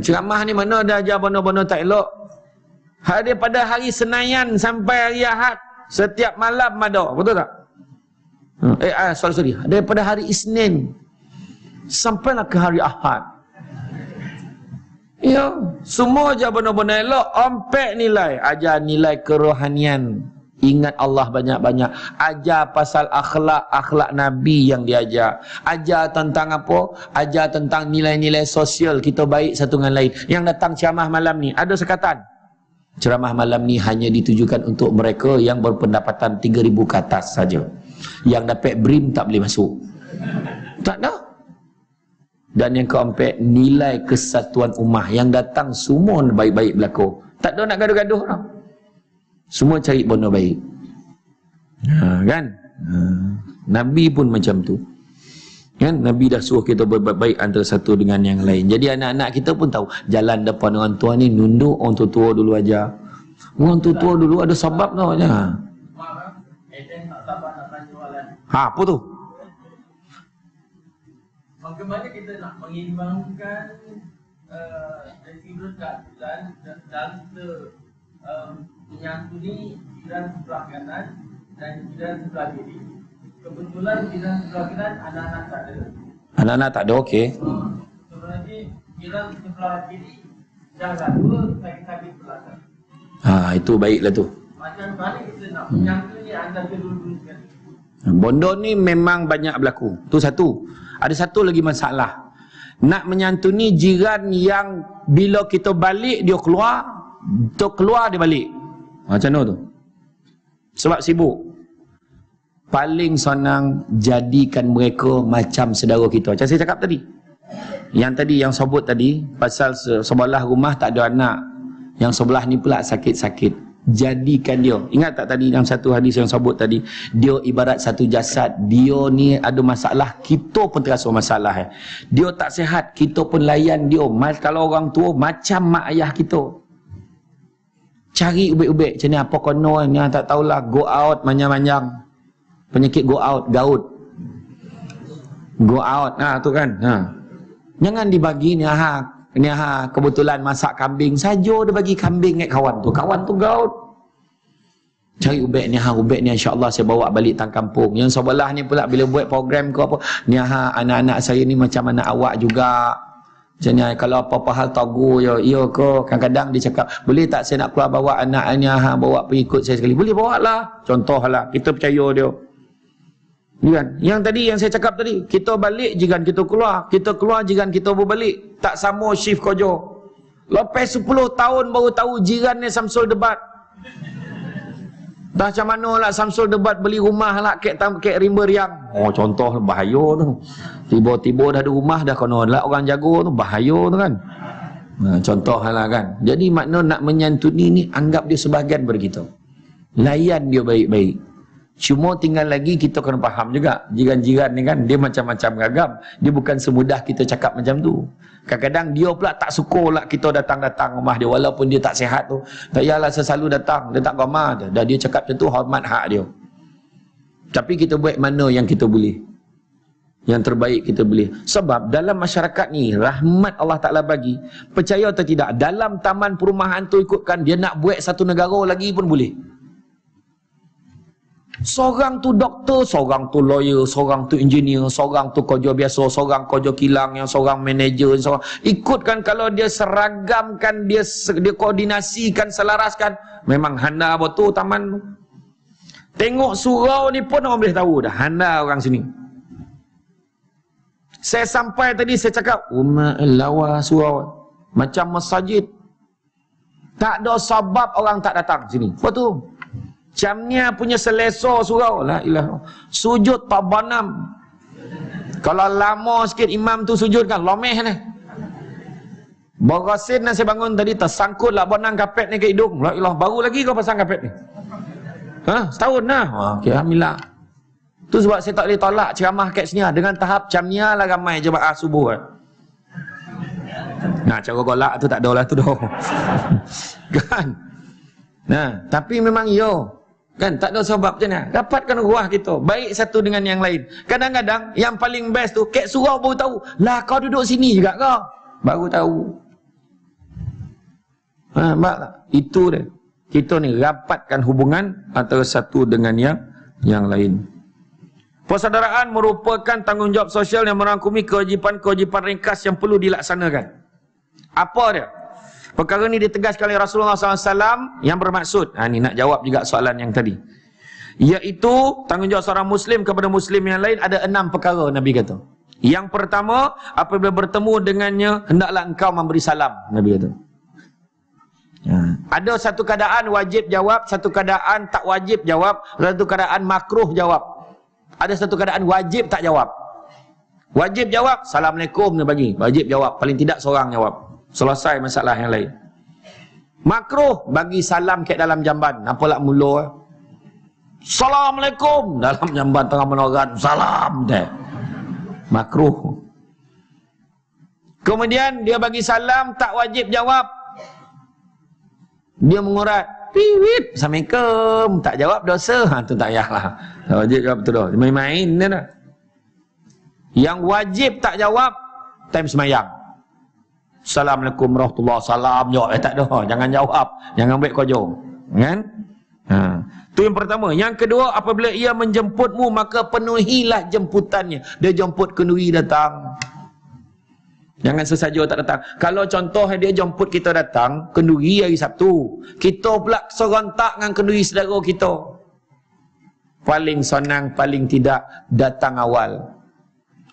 [SPEAKER 1] ceramah ni mana ada ajar benda-benda tak elok hari pada hari Senayan sampai hari Ahad setiap malam ada betul tak hmm. eh ah, sorry sorry daripada hari Isnin sampailah ke hari Ahad ya semua aja benda-benda elok ompek nilai ajar nilai kerohanian Ingat Allah banyak-banyak. Ajar pasal akhlak, akhlak Nabi yang diajar. Ajar tentang apa? Ajar tentang nilai-nilai sosial kita baik satu dengan lain. Yang datang ceramah malam ni, ada sekatan. Ceramah malam ni hanya ditujukan untuk mereka yang berpendapatan 3,000 ke atas saja. Yang dapat BRIM tak boleh masuk. Tak ada. Dan yang keempat, nilai kesatuan ummah. Yang datang semua baik-baik berlaku. Tak ada nak gaduh-gaduh. Tak. Semua cari benda baik. Ha, kan? Ha. Nabi pun macam tu. Kan? Nabi dah suruh kita berbuat baik antara satu dengan yang lain. Jadi anak-anak kita pun tahu jalan depan orang tua ni nunduk orang tua-tua dulu aja. Orang tua-tua dulu ada sebab tau. Ha. Ha, apa tu?
[SPEAKER 2] Bagaimana kita nak mengimbangkan uh, resiprositas dan dan kita um, menyantuni jiran sebelah kanan dan jiran sebelah kiri. Kebetulan jiran sebelah kanan anak-anak tak ada.
[SPEAKER 1] Anak-anak tak ada, okey.
[SPEAKER 2] Uh, sebenarnya jiran sebelah kiri dah dua sakit-sakit belakang.
[SPEAKER 1] Ha, itu baiklah tu.
[SPEAKER 2] Macam mana kita nak menyantuni anda kedua-dua sekali?
[SPEAKER 1] Bondo ni memang banyak berlaku. Tu satu. Ada satu lagi masalah. Nak menyantuni jiran yang bila kita balik dia keluar, tu keluar dia balik. Macam mana tu? Sebab sibuk. Paling senang jadikan mereka macam saudara kita. Macam saya cakap tadi. Yang tadi yang sebut tadi pasal sebelah rumah tak ada anak. Yang sebelah ni pula sakit-sakit. Jadikan dia. Ingat tak tadi dalam satu hadis yang sebut tadi? Dia ibarat satu jasad. Dia ni ada masalah. Kita pun terasa masalah eh. dia tak sihat kita pun layan dia. Mas, kalau orang tua macam mak ayah kita. Cari ubek-ubek. Macam ni apa kono ni tak tahulah. Go out manjang-manjang penyakit go out gaut go out ha tu kan ha jangan dibagi ni ha ini ha kebetulan masak kambing saja dia bagi kambing kat kawan tu. Kawan tu gaut. Cari ubek ni ha ubek ni insya-Allah saya bawa balik tang kampung. Yang sebelah ni pula bila buat program ke apa, ni ha anak-anak saya ni macam anak awak juga. Macam ni kalau apa-apa hal tagu ya, ya ke kadang-kadang dia cakap, "Boleh tak saya nak keluar bawa anaknya ha bawa pengikut saya sekali?" Boleh bawa lah. Contohlah kita percaya dia. Kan? Yang tadi yang saya cakap tadi, kita balik jika kita keluar, kita keluar jika kita berbalik. Tak sama shift kerja. Lepas 10 tahun baru tahu jiran ni Samsul debat. Dah macam mana lah Samsul debat beli rumah lah kek, kek rimba riang. Oh contoh bahaya tu. Tiba-tiba dah ada rumah dah kena lah orang jago tu. Bahaya tu kan. Nah, contoh lah kan. Jadi makna nak menyantuni ni anggap dia sebahagian daripada kita. Layan dia baik-baik. Cuma tinggal lagi kita kena faham juga. Jiran-jiran ni kan, dia macam-macam gagam. Dia bukan semudah kita cakap macam tu. Kadang-kadang dia pula tak suka lah kita datang-datang rumah dia. Walaupun dia tak sihat tu. Tak yalah selalu datang. Dia tak ramah. Dah dia cakap macam tu, hormat hak dia. Tapi kita buat mana yang kita boleh. Yang terbaik kita boleh. Sebab dalam masyarakat ni, rahmat Allah Ta'ala bagi. Percaya atau tidak, dalam taman perumahan tu ikutkan, dia nak buat satu negara lagi pun boleh. Seorang tu doktor, seorang tu lawyer, seorang tu engineer, seorang tu kerja biasa, seorang kerja kilang, yang seorang manager, seorang ikutkan kalau dia seragamkan, dia dia koordinasikan, selaraskan, memang handa betul taman tu. Tengok surau ni pun orang boleh tahu dah, handa orang sini. Saya sampai tadi saya cakap, Umma lawa surau macam masjid. Tak ada sebab orang tak datang sini. Betul. Jamnya punya selesa surau. La ilah. Sujud tak banam. Kalau lama sikit imam tu sujud kan, lomeh ni. Berasin saya bangun tadi, tersangkut lah bonang kapet ni ke hidung. La ilah, baru lagi kau pasang kapet ni. Ha? Setahun lah. Ha, okay, Alhamdulillah. Tu sebab saya tak boleh tolak ceramah kat sini lah. Dengan tahap jamnya lah ramai jemaah subuh kan. Nah, cara golak tu tak ada lah tu dah. kan? Nah, tapi memang yo. Kan tak ada sebab macam mana. Dapatkan ruah kita. Baik satu dengan yang lain. Kadang-kadang yang paling best tu kek surau baru tahu. Lah kau duduk sini juga kau. Baru tahu. Ha, tak? Itu dia. Kita ni rapatkan hubungan antara satu dengan yang yang lain. Persaudaraan merupakan tanggungjawab sosial yang merangkumi kewajipan-kewajipan ringkas yang perlu dilaksanakan. Apa dia? Perkara ni ditegaskan oleh Rasulullah SAW yang bermaksud. Ha, ni nak jawab juga soalan yang tadi. Iaitu tanggungjawab seorang Muslim kepada Muslim yang lain ada enam perkara Nabi kata. Yang pertama, apabila bertemu dengannya, hendaklah engkau memberi salam. Nabi kata. Ha. Ada satu keadaan wajib jawab, satu keadaan tak wajib jawab, satu keadaan makruh jawab. Ada satu keadaan wajib tak jawab. Wajib jawab, Assalamualaikum dia bagi. Wajib jawab, paling tidak seorang jawab. Selesai masalah yang lain. Makruh bagi salam ke dalam jamban. Apa lah mula? Assalamualaikum dalam jamban tengah menorat. Salam deh. Makruh. Kemudian dia bagi salam tak wajib jawab. Dia mengurat. Piwip. Assalamualaikum. Tak jawab dosa. Ha, tu tak payahlah. Tak wajib jawab tu dah. Main-main dia dah. Yang wajib tak jawab. Time semayang. Assalamualaikum warahmatullahi Salam jawab. Eh tak ada. Jangan jawab. Jangan baik kau jawab. Kan? Ha. Tu yang pertama. Yang kedua, apabila ia menjemputmu, maka penuhilah jemputannya. Dia jemput kenduri datang. Jangan sesaja tak datang. Kalau contoh dia jemput kita datang, kenduri hari Sabtu. Kita pula serontak dengan kenduri saudara kita. Paling senang, paling tidak, datang awal.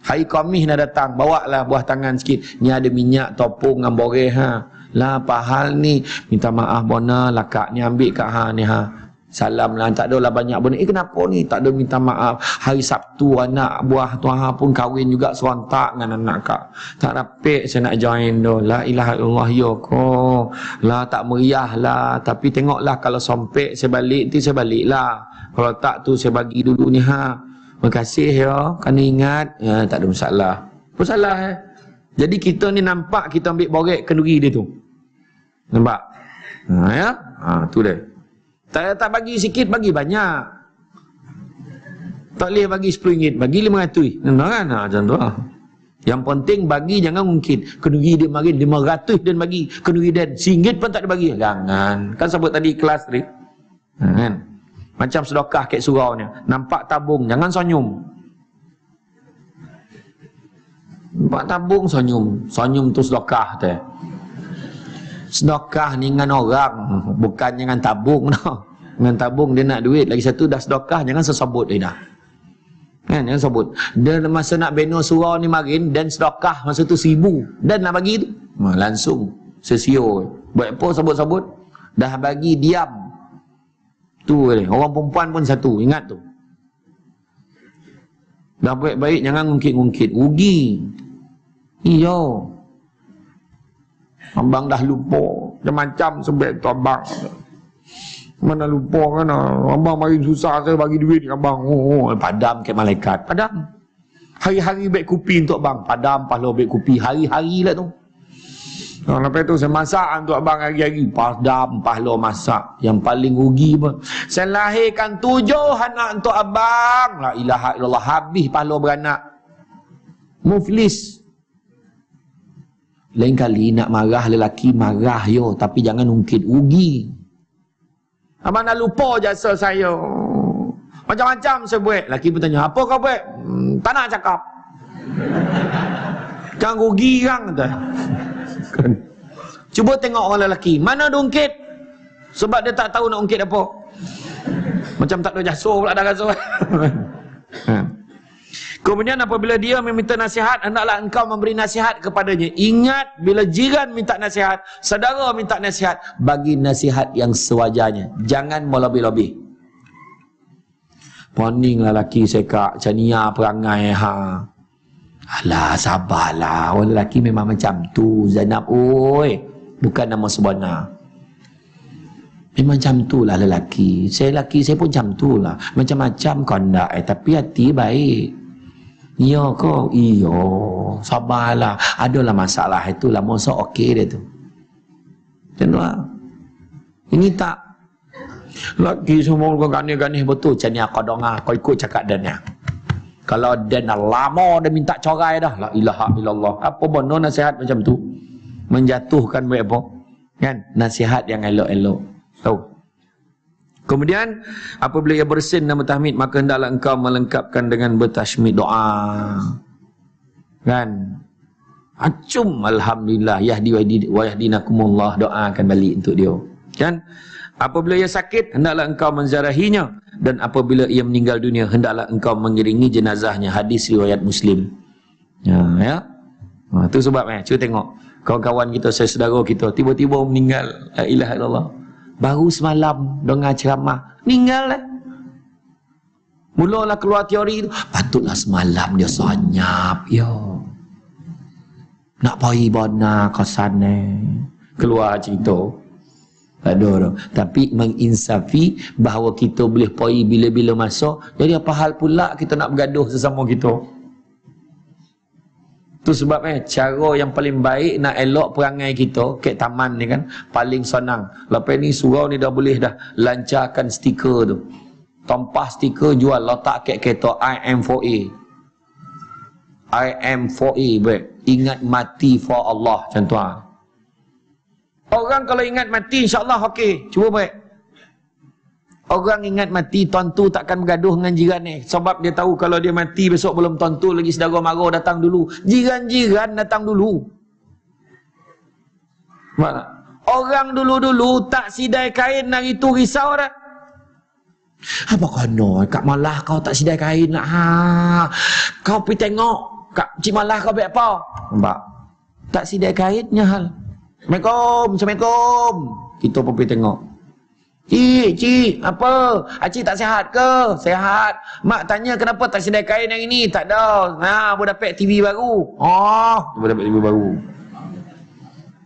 [SPEAKER 1] Hari Khamis nak datang, bawa lah buah tangan sikit. Ni ada minyak topung dengan boreh ha. Lah apa hal ni? Minta maaf bona, lakak ni ambil kat ha ni ha. Salam lah tak adalah banyak benda. Eh kenapa ni? Tak ada minta maaf. Hari Sabtu anak buah tuan pun kahwin juga serontak dengan anak kak. Tak rapik saya nak join tu la ilaha illallah ya ko lah tak meriah lah. Tapi tengoklah kalau sompek saya balik nanti saya balik lah. Kalau tak tu saya bagi dulu ni ha terima kasih ya kena ingat ya, tak ada masalah masalah eh jadi kita ni nampak kita ambil borek kenduri dia tu nampak ha, ya ha, tu dia tak, tak bagi sikit, bagi banyak. Tak boleh bagi RM10, bagi RM500. Nampak kan? Ha, macam tu lah. Yang penting bagi jangan mungkin. Kenduri dia mari RM500 dan bagi. Kenduri dia RM1 pun tak ada bagi. Jangan. Kan sebut tadi kelas tadi. Ha, kan? Macam sedekah kek surau ni. Nampak tabung, jangan sonyum. Nampak tabung sonyum. Sonyum tu sedekah tu. Sedekah ni dengan orang, bukan dengan tabung no. Dengan tabung dia nak duit, lagi satu dah sedekah jangan sesabut dia dah. Kan jangan sebut. Dia masa nak beno surau ni marin dan sedekah masa tu seribu dan nak bagi tu. Langsung sesio. Buat apa sabut-sabut? Dah bagi diam. Tu ni. Orang perempuan pun satu, ingat tu. Dah baik-baik jangan ngungkit-ngungkit. Rugi. Iyo. Abang dah lupa. Macam-macam sebab tu abang. Mana lupa kan. Abang bagi susah saya bagi duit ni abang. Oh, oh. Padam ke malaikat. Padam. Hari-hari baik kupi untuk abang. Padam pahala baik kupi. Hari-hari lah tu. Nah, lepas tu saya masak untuk abang hari-hari. Padam pahala masak. Yang paling rugi pun. Saya lahirkan tujuh anak untuk abang. La ilaha illallah. Habis pahala beranak. Muflis. Lain kali nak marah lelaki marah yo tapi jangan ungkit ugi. Abang dah lupa jasa saya. Macam-macam saya buat. Lelaki pun tanya, apa kau buat? Hmm, tak nak cakap. Jangan rugi kan? Cuba tengok orang lelaki. Mana dia ungkit? Sebab dia tak tahu nak ungkit apa. Macam tak ada jasa pula dah rasa. Ha. Kemudian apabila dia meminta nasihat, hendaklah engkau memberi nasihat kepadanya. Ingat bila jiran minta nasihat, saudara minta nasihat, bagi nasihat yang sewajarnya. Jangan melobby-lobby. Poning lah lelaki sekak, cania perangai ha. Alah, sabarlah. Orang lelaki memang macam tu. Zainab, oi. Bukan nama sebenar. Memang macam tu lah lelaki. Saya lelaki, saya pun macam tu lah. Macam-macam kondak eh. Tapi hati baik. Ya kau, iya, sabarlah. Adalah masalah itulah masa okey dia tu. Macam tu lah. Ini tak. Lagi semua kau ganih-ganih betul. Macam ni aku dengar. Kau ikut cakap dan ya. Kalau dan lama dia minta corai dah. La ilaha illallah. Apa benar nasihat macam tu? Menjatuhkan apa? Kan? Nasihat yang elok-elok. Tahu? Kemudian apabila ia bersin nama tahmid maka hendaklah engkau melengkapkan dengan bertashmid doa. Kan? Acum alhamdulillah yahdi wa yahdinakumullah doa akan balik untuk dia. Kan? Apabila ia sakit hendaklah engkau menziarahinya dan apabila ia meninggal dunia hendaklah engkau mengiringi jenazahnya. Hadis riwayat Muslim. Ya, ya. Ha, itu sebabnya. Cuba tengok. Kawan-kawan kita, saudara kita tiba-tiba meninggal. La ilaha illallah. Baru semalam dengar ceramah. Meninggal lah. Mulalah keluar teori tu. Patutlah semalam dia senyap. Ya. Nak pergi bona kosan ni. Keluar cerita. Ada dah. Tapi menginsafi bahawa kita boleh poi bila-bila masa. Jadi apa hal pula kita nak bergaduh sesama kita? Tu sebab eh cara yang paling baik nak elok perangai kita ke taman ni kan paling senang. Lepas ni surau ni dah boleh dah lancarkan stiker tu. Tompah stiker jual letak kat kereta I am 4A. I am 4A baik. Ingat mati for Allah ha. Orang kalau ingat mati insya-Allah okey. Cuba baik. Orang ingat mati tuan tu takkan bergaduh dengan jiran ni sebab dia tahu kalau dia mati besok belum tuan tu lagi saudara mara datang dulu. Jiran-jiran datang dulu. Mana? Orang dulu-dulu tak sidai kain hari tu risau dah. Apa kena kat malah kau tak sidai kain nak ha. Kau pergi tengok kat cik malah kau buat apa? Nampak? Tak sidai kainnya hal. Assalamualaikum, Assalamualaikum. Kita pun pergi tengok. Cik, cik, apa? Acik tak sihat ke? Sihat. Mak tanya kenapa tak sedai kain yang ini? Tak ada. Ha, boleh dapat TV baru. Oh, boleh dapat TV baru.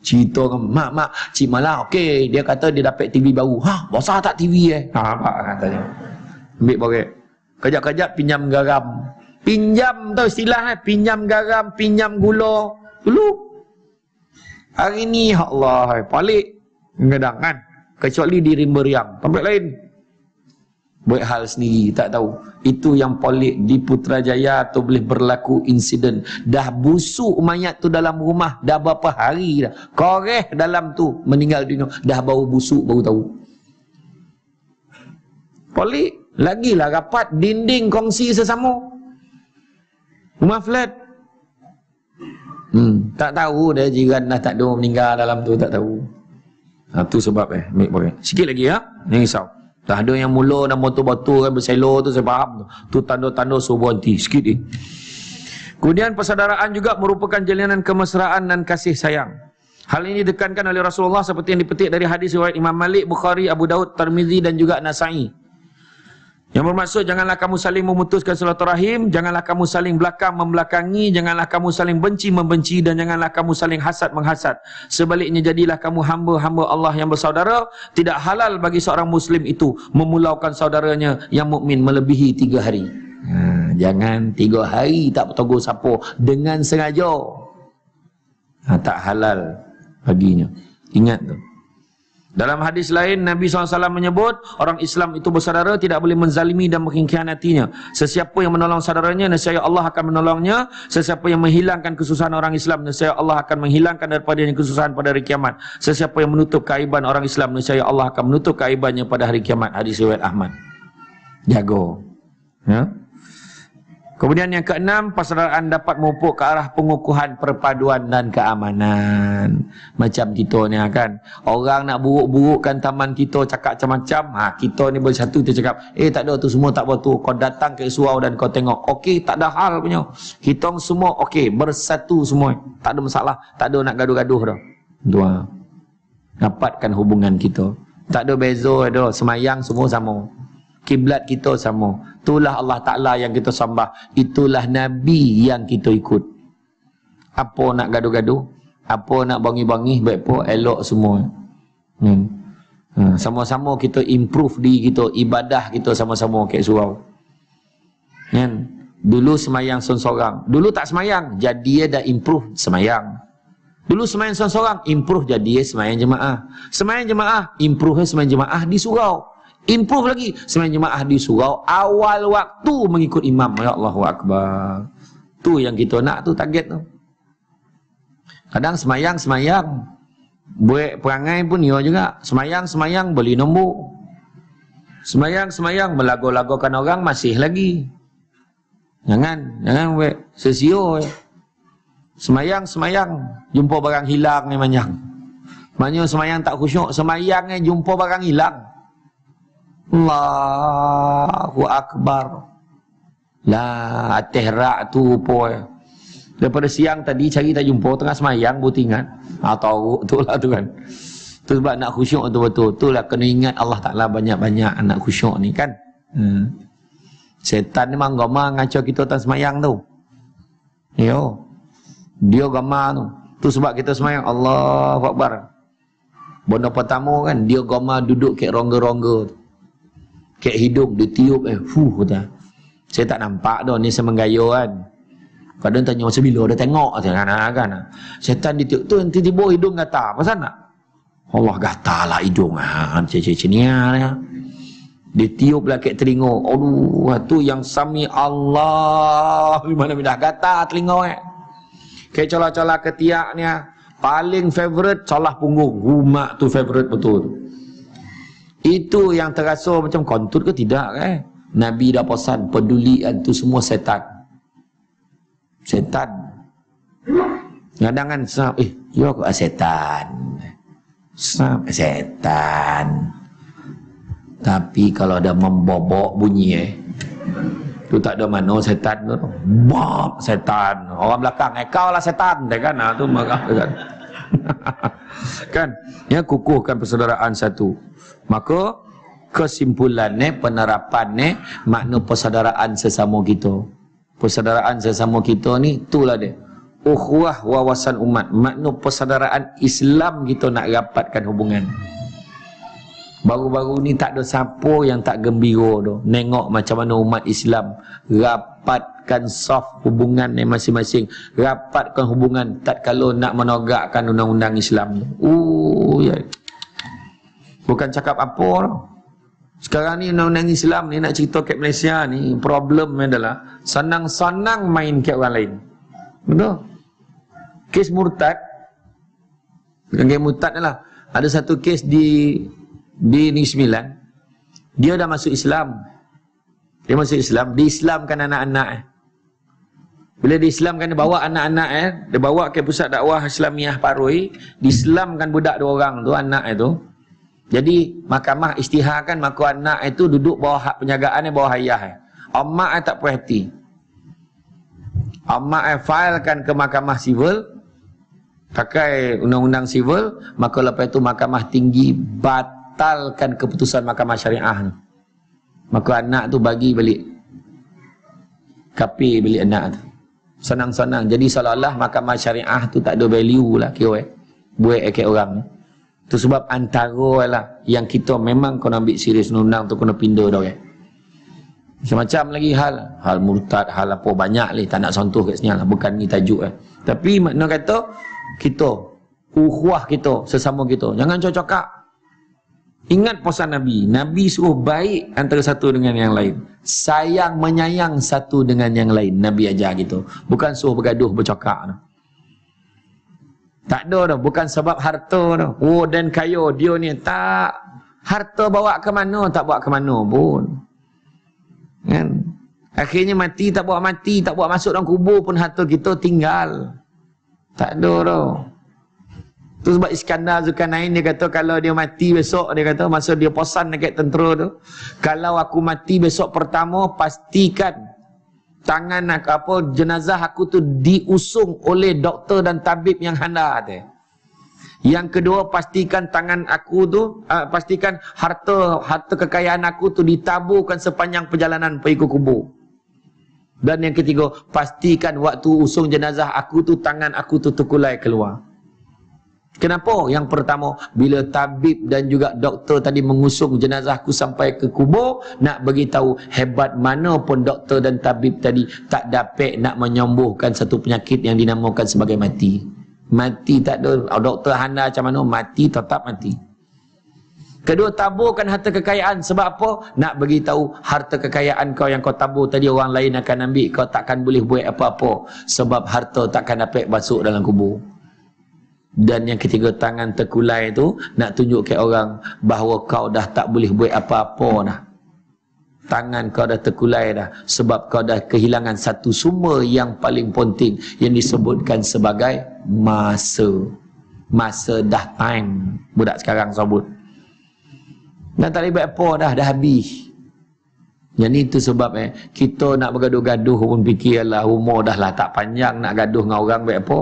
[SPEAKER 1] Cerita kan, mak, mak, cik malah, okey. Dia kata dia dapat TV baru. Ha, besar tak TV eh? Ha, apa katanya? Ambil borek. Kejap-kejap pinjam garam. Pinjam tu istilah eh. Pinjam garam, pinjam gula. Dulu. Hari ni, ya Allah, palik. Ngedang kan? kecuali diri meriang tempat lain. Buat hal sendiri tak tahu. Itu yang polik di Putrajaya tu boleh berlaku insiden. Dah busuk mayat tu dalam rumah. Dah berapa hari dah. Koreh dalam tu meninggal dunia. Dah bau busuk baru tahu. Polik lagilah rapat dinding kongsi sesama. Rumah flat hmm, tak tahu dah jiran dah tak ada meninggal dalam tu tak tahu Ha, tu sebab eh. Ambil pakai. Sikit lagi ya. Jangan risau. Tak ada yang mula dan motor-motor kan berselo tu saya faham tu. Tu tanda-tanda subuh berhenti. Sikit ni. Kemudian persaudaraan juga merupakan jalinan kemesraan dan kasih sayang. Hal ini ditekankan oleh Rasulullah seperti yang dipetik dari hadis riwayat Imam Malik, Bukhari, Abu Daud, Tirmizi dan juga Nasa'i. Yang bermaksud janganlah kamu saling memutuskan silaturahim, janganlah kamu saling belakang membelakangi, janganlah kamu saling benci membenci dan janganlah kamu saling hasad menghasad. Sebaliknya jadilah kamu hamba-hamba Allah yang bersaudara. Tidak halal bagi seorang muslim itu memulaukan saudaranya yang mukmin melebihi tiga hari. Ha, jangan tiga hari tak bertegur siapa dengan sengaja. Ha, tak halal baginya. Ingat tu. Dalam hadis lain Nabi SAW menyebut orang Islam itu bersaudara tidak boleh menzalimi dan mengkhianatinya. Sesiapa yang menolong saudaranya nescaya Allah akan menolongnya. Sesiapa yang menghilangkan kesusahan orang Islam nescaya Allah akan menghilangkan daripadanya kesusahan pada hari kiamat. Sesiapa yang menutup kaiban orang Islam nescaya Allah akan menutup kaibannya pada hari kiamat. Hadis riwayat Ahmad. Jago. Ya. Kemudian yang keenam, persaudaraan dapat memupuk ke arah pengukuhan perpaduan dan keamanan. Macam kita ni kan. Orang nak buruk-burukkan taman kita cakap macam-macam. Ha, kita ni bersatu kita cakap, eh tak ada tu semua tak betul. Kau datang ke surau dan kau tengok. Okey, tak ada hal punya. Kita semua okey, bersatu semua. Tak ada masalah. Tak ada nak gaduh-gaduh dah. Dua. Dapatkan hubungan kita. Tak ada beza ada. Semayang semua sama kiblat kita sama. Itulah Allah Ta'ala yang kita sembah. Itulah Nabi yang kita ikut. Apa nak gaduh-gaduh? Apa nak bangi-bangi? Baik pun elok semua. Hmm. Ha, sama-sama kita improve di kita. Ibadah kita sama-sama kayak surau. Hmm. Dulu semayang seorang. Dulu tak semayang. Jadi dia dah improve semayang. Dulu semayang seorang. Improve jadi semayang jemaah. Semayang jemaah. Improve semayang jemaah di surau improve lagi. Sembahyang jemaah di surau awal waktu mengikut imam. Ya Allahu akbar. Tu yang kita nak tu target tu. Kadang semayang semayang. Buat perangai pun ya juga. Semayang semayang beli nombor. Semayang semayang melagu-lagukan orang masih lagi. Jangan jangan buat sesio semayang semayang jumpa barang hilang ni banyak banyak semayang tak khusyuk semayang ni jumpa barang hilang Allahu Akbar. La tehrak tu apa Daripada siang tadi cari tak jumpa tengah semayang butingan. Ha tahu tu lah tu kan. Tu sebab nak khusyuk tu betul. Tu lah kena ingat Allah Taala banyak-banyak anak khusyuk ni kan. Hmm. Setan ni memang gama ngacau kita tengah semayang tu. Yo. Dia gama tu. Tu sebab kita semayang Allah Akbar. Benda pertama kan, dia goma duduk kek rongga-rongga. Kek hidung, dia tiup eh. Fuh, kata. Saya tak nampak dah ni saya menggaya kan. Kadang tanya masa bila dia tengok kan, kan, kan. Setan ditiup tu tiba-tiba hidung gata. Pasal nak? Allah gata lah hidung. Ha, cik-cik ni ya. Dia tiup lah kat telinga. Aduh, tu yang sami Allah. Mana dah gata telinga eh. Kayak colah-colah ketiak ni. Paling favorite colah punggung. Rumah tu favorite betul. Itu yang terasa macam kontut ke tidak eh? Nabi dah pesan peduli itu semua setan. Setan. Kadang kan sahab eh ya kok setan. Sahab setan. Tapi kalau ada membobok bunyi eh tu tak ada mana setan tu. Bop setan. Orang belakang eh kau lah setan. Dia kan ah, tu maka kan kan? Ya kukuhkan persaudaraan satu. Maka kesimpulannya penerapannya makna persaudaraan sesama kita. Persaudaraan sesama kita ni itulah dia. Ukhuwah wawasan umat. Makna persaudaraan Islam kita nak rapatkan hubungan baru-baru ni tak ada siapa yang tak gembira tu nengok macam mana umat Islam rapatkan soft hubungan ni masing-masing rapatkan hubungan tak kalau nak menogakkan undang-undang Islam tu oh ya bukan cakap apa tu sekarang ni undang-undang Islam ni nak cerita kat Malaysia ni problem adalah senang-senang main kat orang lain. Betul? Kes murtad kes murtad lah. Ada satu kes di di Negeri Sembilan. Dia dah masuk Islam. Dia masuk Islam, diislamkan anak-anak eh. Bila diislamkan dia bawa anak-anak eh, dia bawa ke pusat dakwah Islamiah Paroi, diislamkan budak dua orang tu anak itu. Jadi mahkamah istiharkan maka anak itu duduk bawah hak penjagaan ni bawah ayah. Amak eh, tak perhati. Amak eh, filekan ke mahkamah sivil pakai undang-undang sivil maka lepas itu mahkamah tinggi batalkan keputusan mahkamah syariah ni. Maka anak tu bagi balik. Kapi balik anak tu. Senang-senang. Jadi seolah-olah mahkamah syariah tu tak ada value lah kira eh. Buat ekek orang ni. Sebab antara lah yang kita memang kena ambil serius undang tu kena pindah dah okay? Macam-macam lagi hal. Hal murtad, hal apa banyak lah. Tak nak sentuh kat sini lah. Bukan ni tajuk eh. Tapi makna kata kita, uhuah kita, sesama kita. Jangan cocok Ingat pesan Nabi. Nabi suruh baik antara satu dengan yang lain. Sayang menyayang satu dengan yang lain. Nabi ajar gitu. Bukan suruh bergaduh bercakap. Tak ada dah. Bukan sebab harta dah. Oh dan kaya dia ni. Tak. Harta bawa ke mana? Tak bawa ke mana pun. Kan? Akhirnya mati tak bawa mati. Tak bawa masuk dalam kubur pun harta kita tinggal. Tak ada dah. Tu sebab Iskandar Zulkarnain dia kata kalau dia mati besok dia kata masa dia posan dekat tentera tu kalau aku mati besok pertama pastikan tangan aku apa jenazah aku tu diusung oleh doktor dan tabib yang handal tu. Yang kedua pastikan tangan aku tu uh, pastikan harta harta kekayaan aku tu ditaburkan sepanjang perjalanan pergi ke kubur. Dan yang ketiga pastikan waktu usung jenazah aku tu tangan aku tu terkulai keluar. Kenapa? Yang pertama, bila tabib dan juga doktor tadi mengusung jenazahku sampai ke kubur, nak bagi tahu hebat mana pun doktor dan tabib tadi tak dapat nak menyembuhkan satu penyakit yang dinamakan sebagai mati. Mati tak ada, doktor handa macam mana, mati tetap mati. Kedua, taburkan harta kekayaan. Sebab apa? Nak bagi tahu harta kekayaan kau yang kau tabur tadi orang lain akan ambil. Kau takkan boleh buat apa-apa. Sebab harta takkan dapat masuk dalam kubur dan yang ketiga tangan terkulai tu nak tunjuk ke orang bahawa kau dah tak boleh buat apa-apa dah. Tangan kau dah terkulai dah sebab kau dah kehilangan satu sumber yang paling penting yang disebutkan sebagai masa. Masa dah time. Budak sekarang sebut dan tak boleh apa dah dah habis. Yang itu sebab eh, kita nak bergaduh-gaduh pun fikir lah umur dah lah tak panjang nak gaduh dengan orang buat apa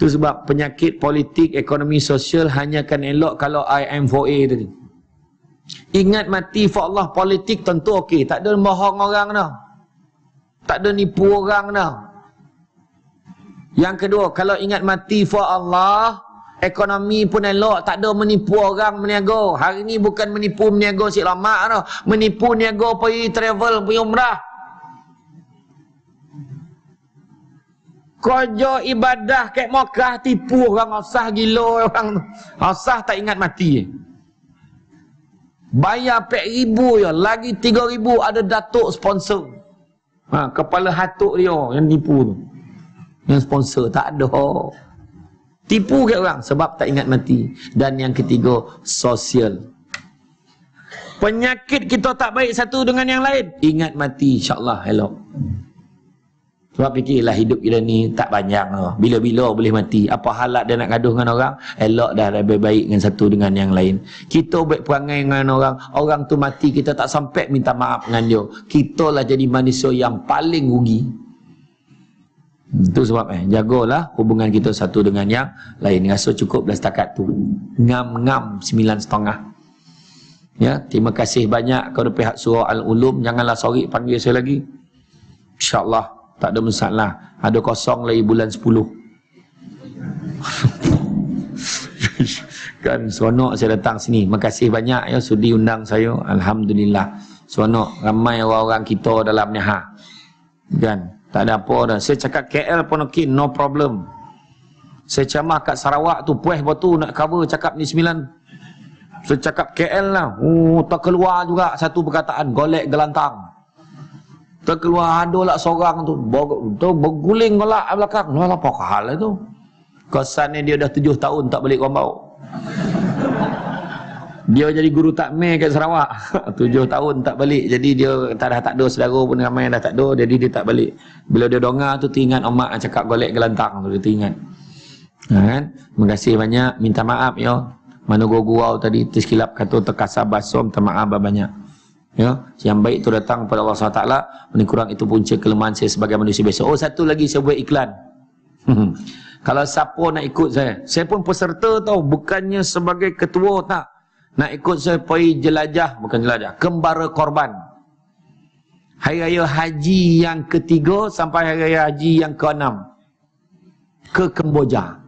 [SPEAKER 1] itu sebab penyakit politik, ekonomi sosial hanya akan elok kalau IM4A tadi. Ingat mati for Allah politik tentu okey. Tak ada bohong orang dah. Tak ada nipu orang dah. Yang kedua, kalau ingat mati for Allah, Ekonomi pun elok, tak ada menipu orang meniaga. Hari ni bukan menipu meniaga si lama tau. Menipu niaga pergi travel, pergi umrah. Kerja ibadah kat Mekah tipu orang asah gila orang tu. Asah tak ingat mati. Bayar pek ribu ya, lagi tiga ribu ada datuk sponsor. Ha, kepala hatuk dia yang tipu tu. Yang sponsor tak ada. Tipu ke orang sebab tak ingat mati. Dan yang ketiga, sosial. Penyakit kita tak baik satu dengan yang lain. Ingat mati, insyaAllah, elok. Sebab fikirlah hidup kita ni tak panjang lah. Bila-bila boleh mati. Apa halat dia nak gaduh dengan orang, elok dah lebih baik dengan satu dengan yang lain. Kita baik perangai dengan orang, orang tu mati, kita tak sampai minta maaf dengan dia. Kita lah jadi manusia yang paling rugi. Itu sebab eh, jagalah hubungan kita satu dengan yang lain. Rasa cukup dah setakat tu. Ngam-ngam sembilan setengah. Ya, terima kasih banyak kepada pihak surah Al-Ulum. Janganlah sorry panggil saya lagi. InsyaAllah tak ada masalah. Ada kosong lagi bulan 10 kan seronok saya datang sini. Makasih banyak ya sudi undang saya. Alhamdulillah. Seronok. Ramai orang-orang kita dalam ni ha. Kan? Tak ada apa dah. Saya cakap KL pun okey no problem. Saya camah kat Sarawak tu puas batu nak cover cakap ni sembilan. Saya cakap KL lah. Oh tak keluar juga satu perkataan. Golek gelantang terkeluar ada lah seorang tu. Tu berguling golak belakang. Lah apa hal itu kesan dia dah tujuh tahun tak balik Gombau dia jadi guru takmir kat Sarawak. Tujuh tahun tak balik. Jadi dia tak dah tak ada saudara pun ramai dah tak ada. Jadi dia tak balik. Bila dia dongar tu teringat omak cakap golek gelantang tu dia teringat. Ha, kan? Kasih banyak. Minta maaf ya mana gurau tadi tersilap kata terkasar basom minta maaf banyak Ya, yang baik itu datang kepada Allah SWT Ini kurang itu punca kelemahan saya sebagai manusia biasa. Oh satu lagi saya buat iklan. Kalau siapa nak ikut saya Saya pun peserta tau. Bukannya sebagai ketua tak. Nak ikut saya pergi jelajah Bukan jelajah Kembara korban. Hari Raya Haji yang ketiga Sampai Hari Raya Haji yang keenam. Ke Kemboja.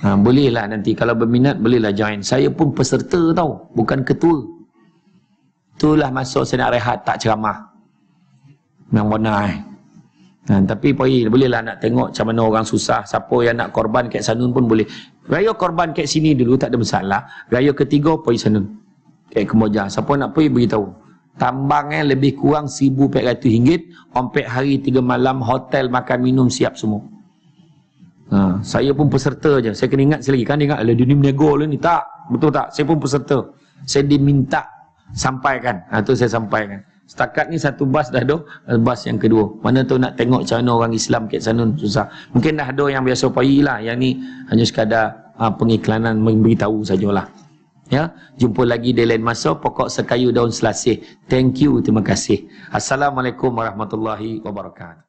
[SPEAKER 1] Ha, Bolehlah nanti. Kalau berminat bolehlah join. Saya pun peserta tau Bukan ketua itulah masuk saya nak rehat tak ceramah. Yang benar eh. Ha, tapi pergi bolehlah nak tengok macam mana orang susah siapa yang nak korban kat sanun pun boleh. Raya korban kat sini dulu tak ada masalah. Raya ketiga pergi sanun. Kat kemoja. Siapa nak pergi beritahu. Tambang eh lebih kurang RM1,400 ompek hari tiga malam hotel makan minum siap semua. Ha, saya pun peserta je. Saya kena ingat sekali lagi kan ingat ada dunia meniaga ni. Tak betul tak? Saya pun peserta. Saya diminta sampaikan. Ha, tu saya sampaikan. Setakat ni satu bas dah ada, bas yang kedua. Mana tu nak tengok macam orang Islam kat sana susah. Mungkin dah ada yang biasa pergi lah. Yang ni hanya sekadar ha, pengiklanan memberitahu sajalah. Ya, jumpa lagi di lain masa pokok sekayu daun selasih. Thank you, terima kasih. Assalamualaikum warahmatullahi wabarakatuh.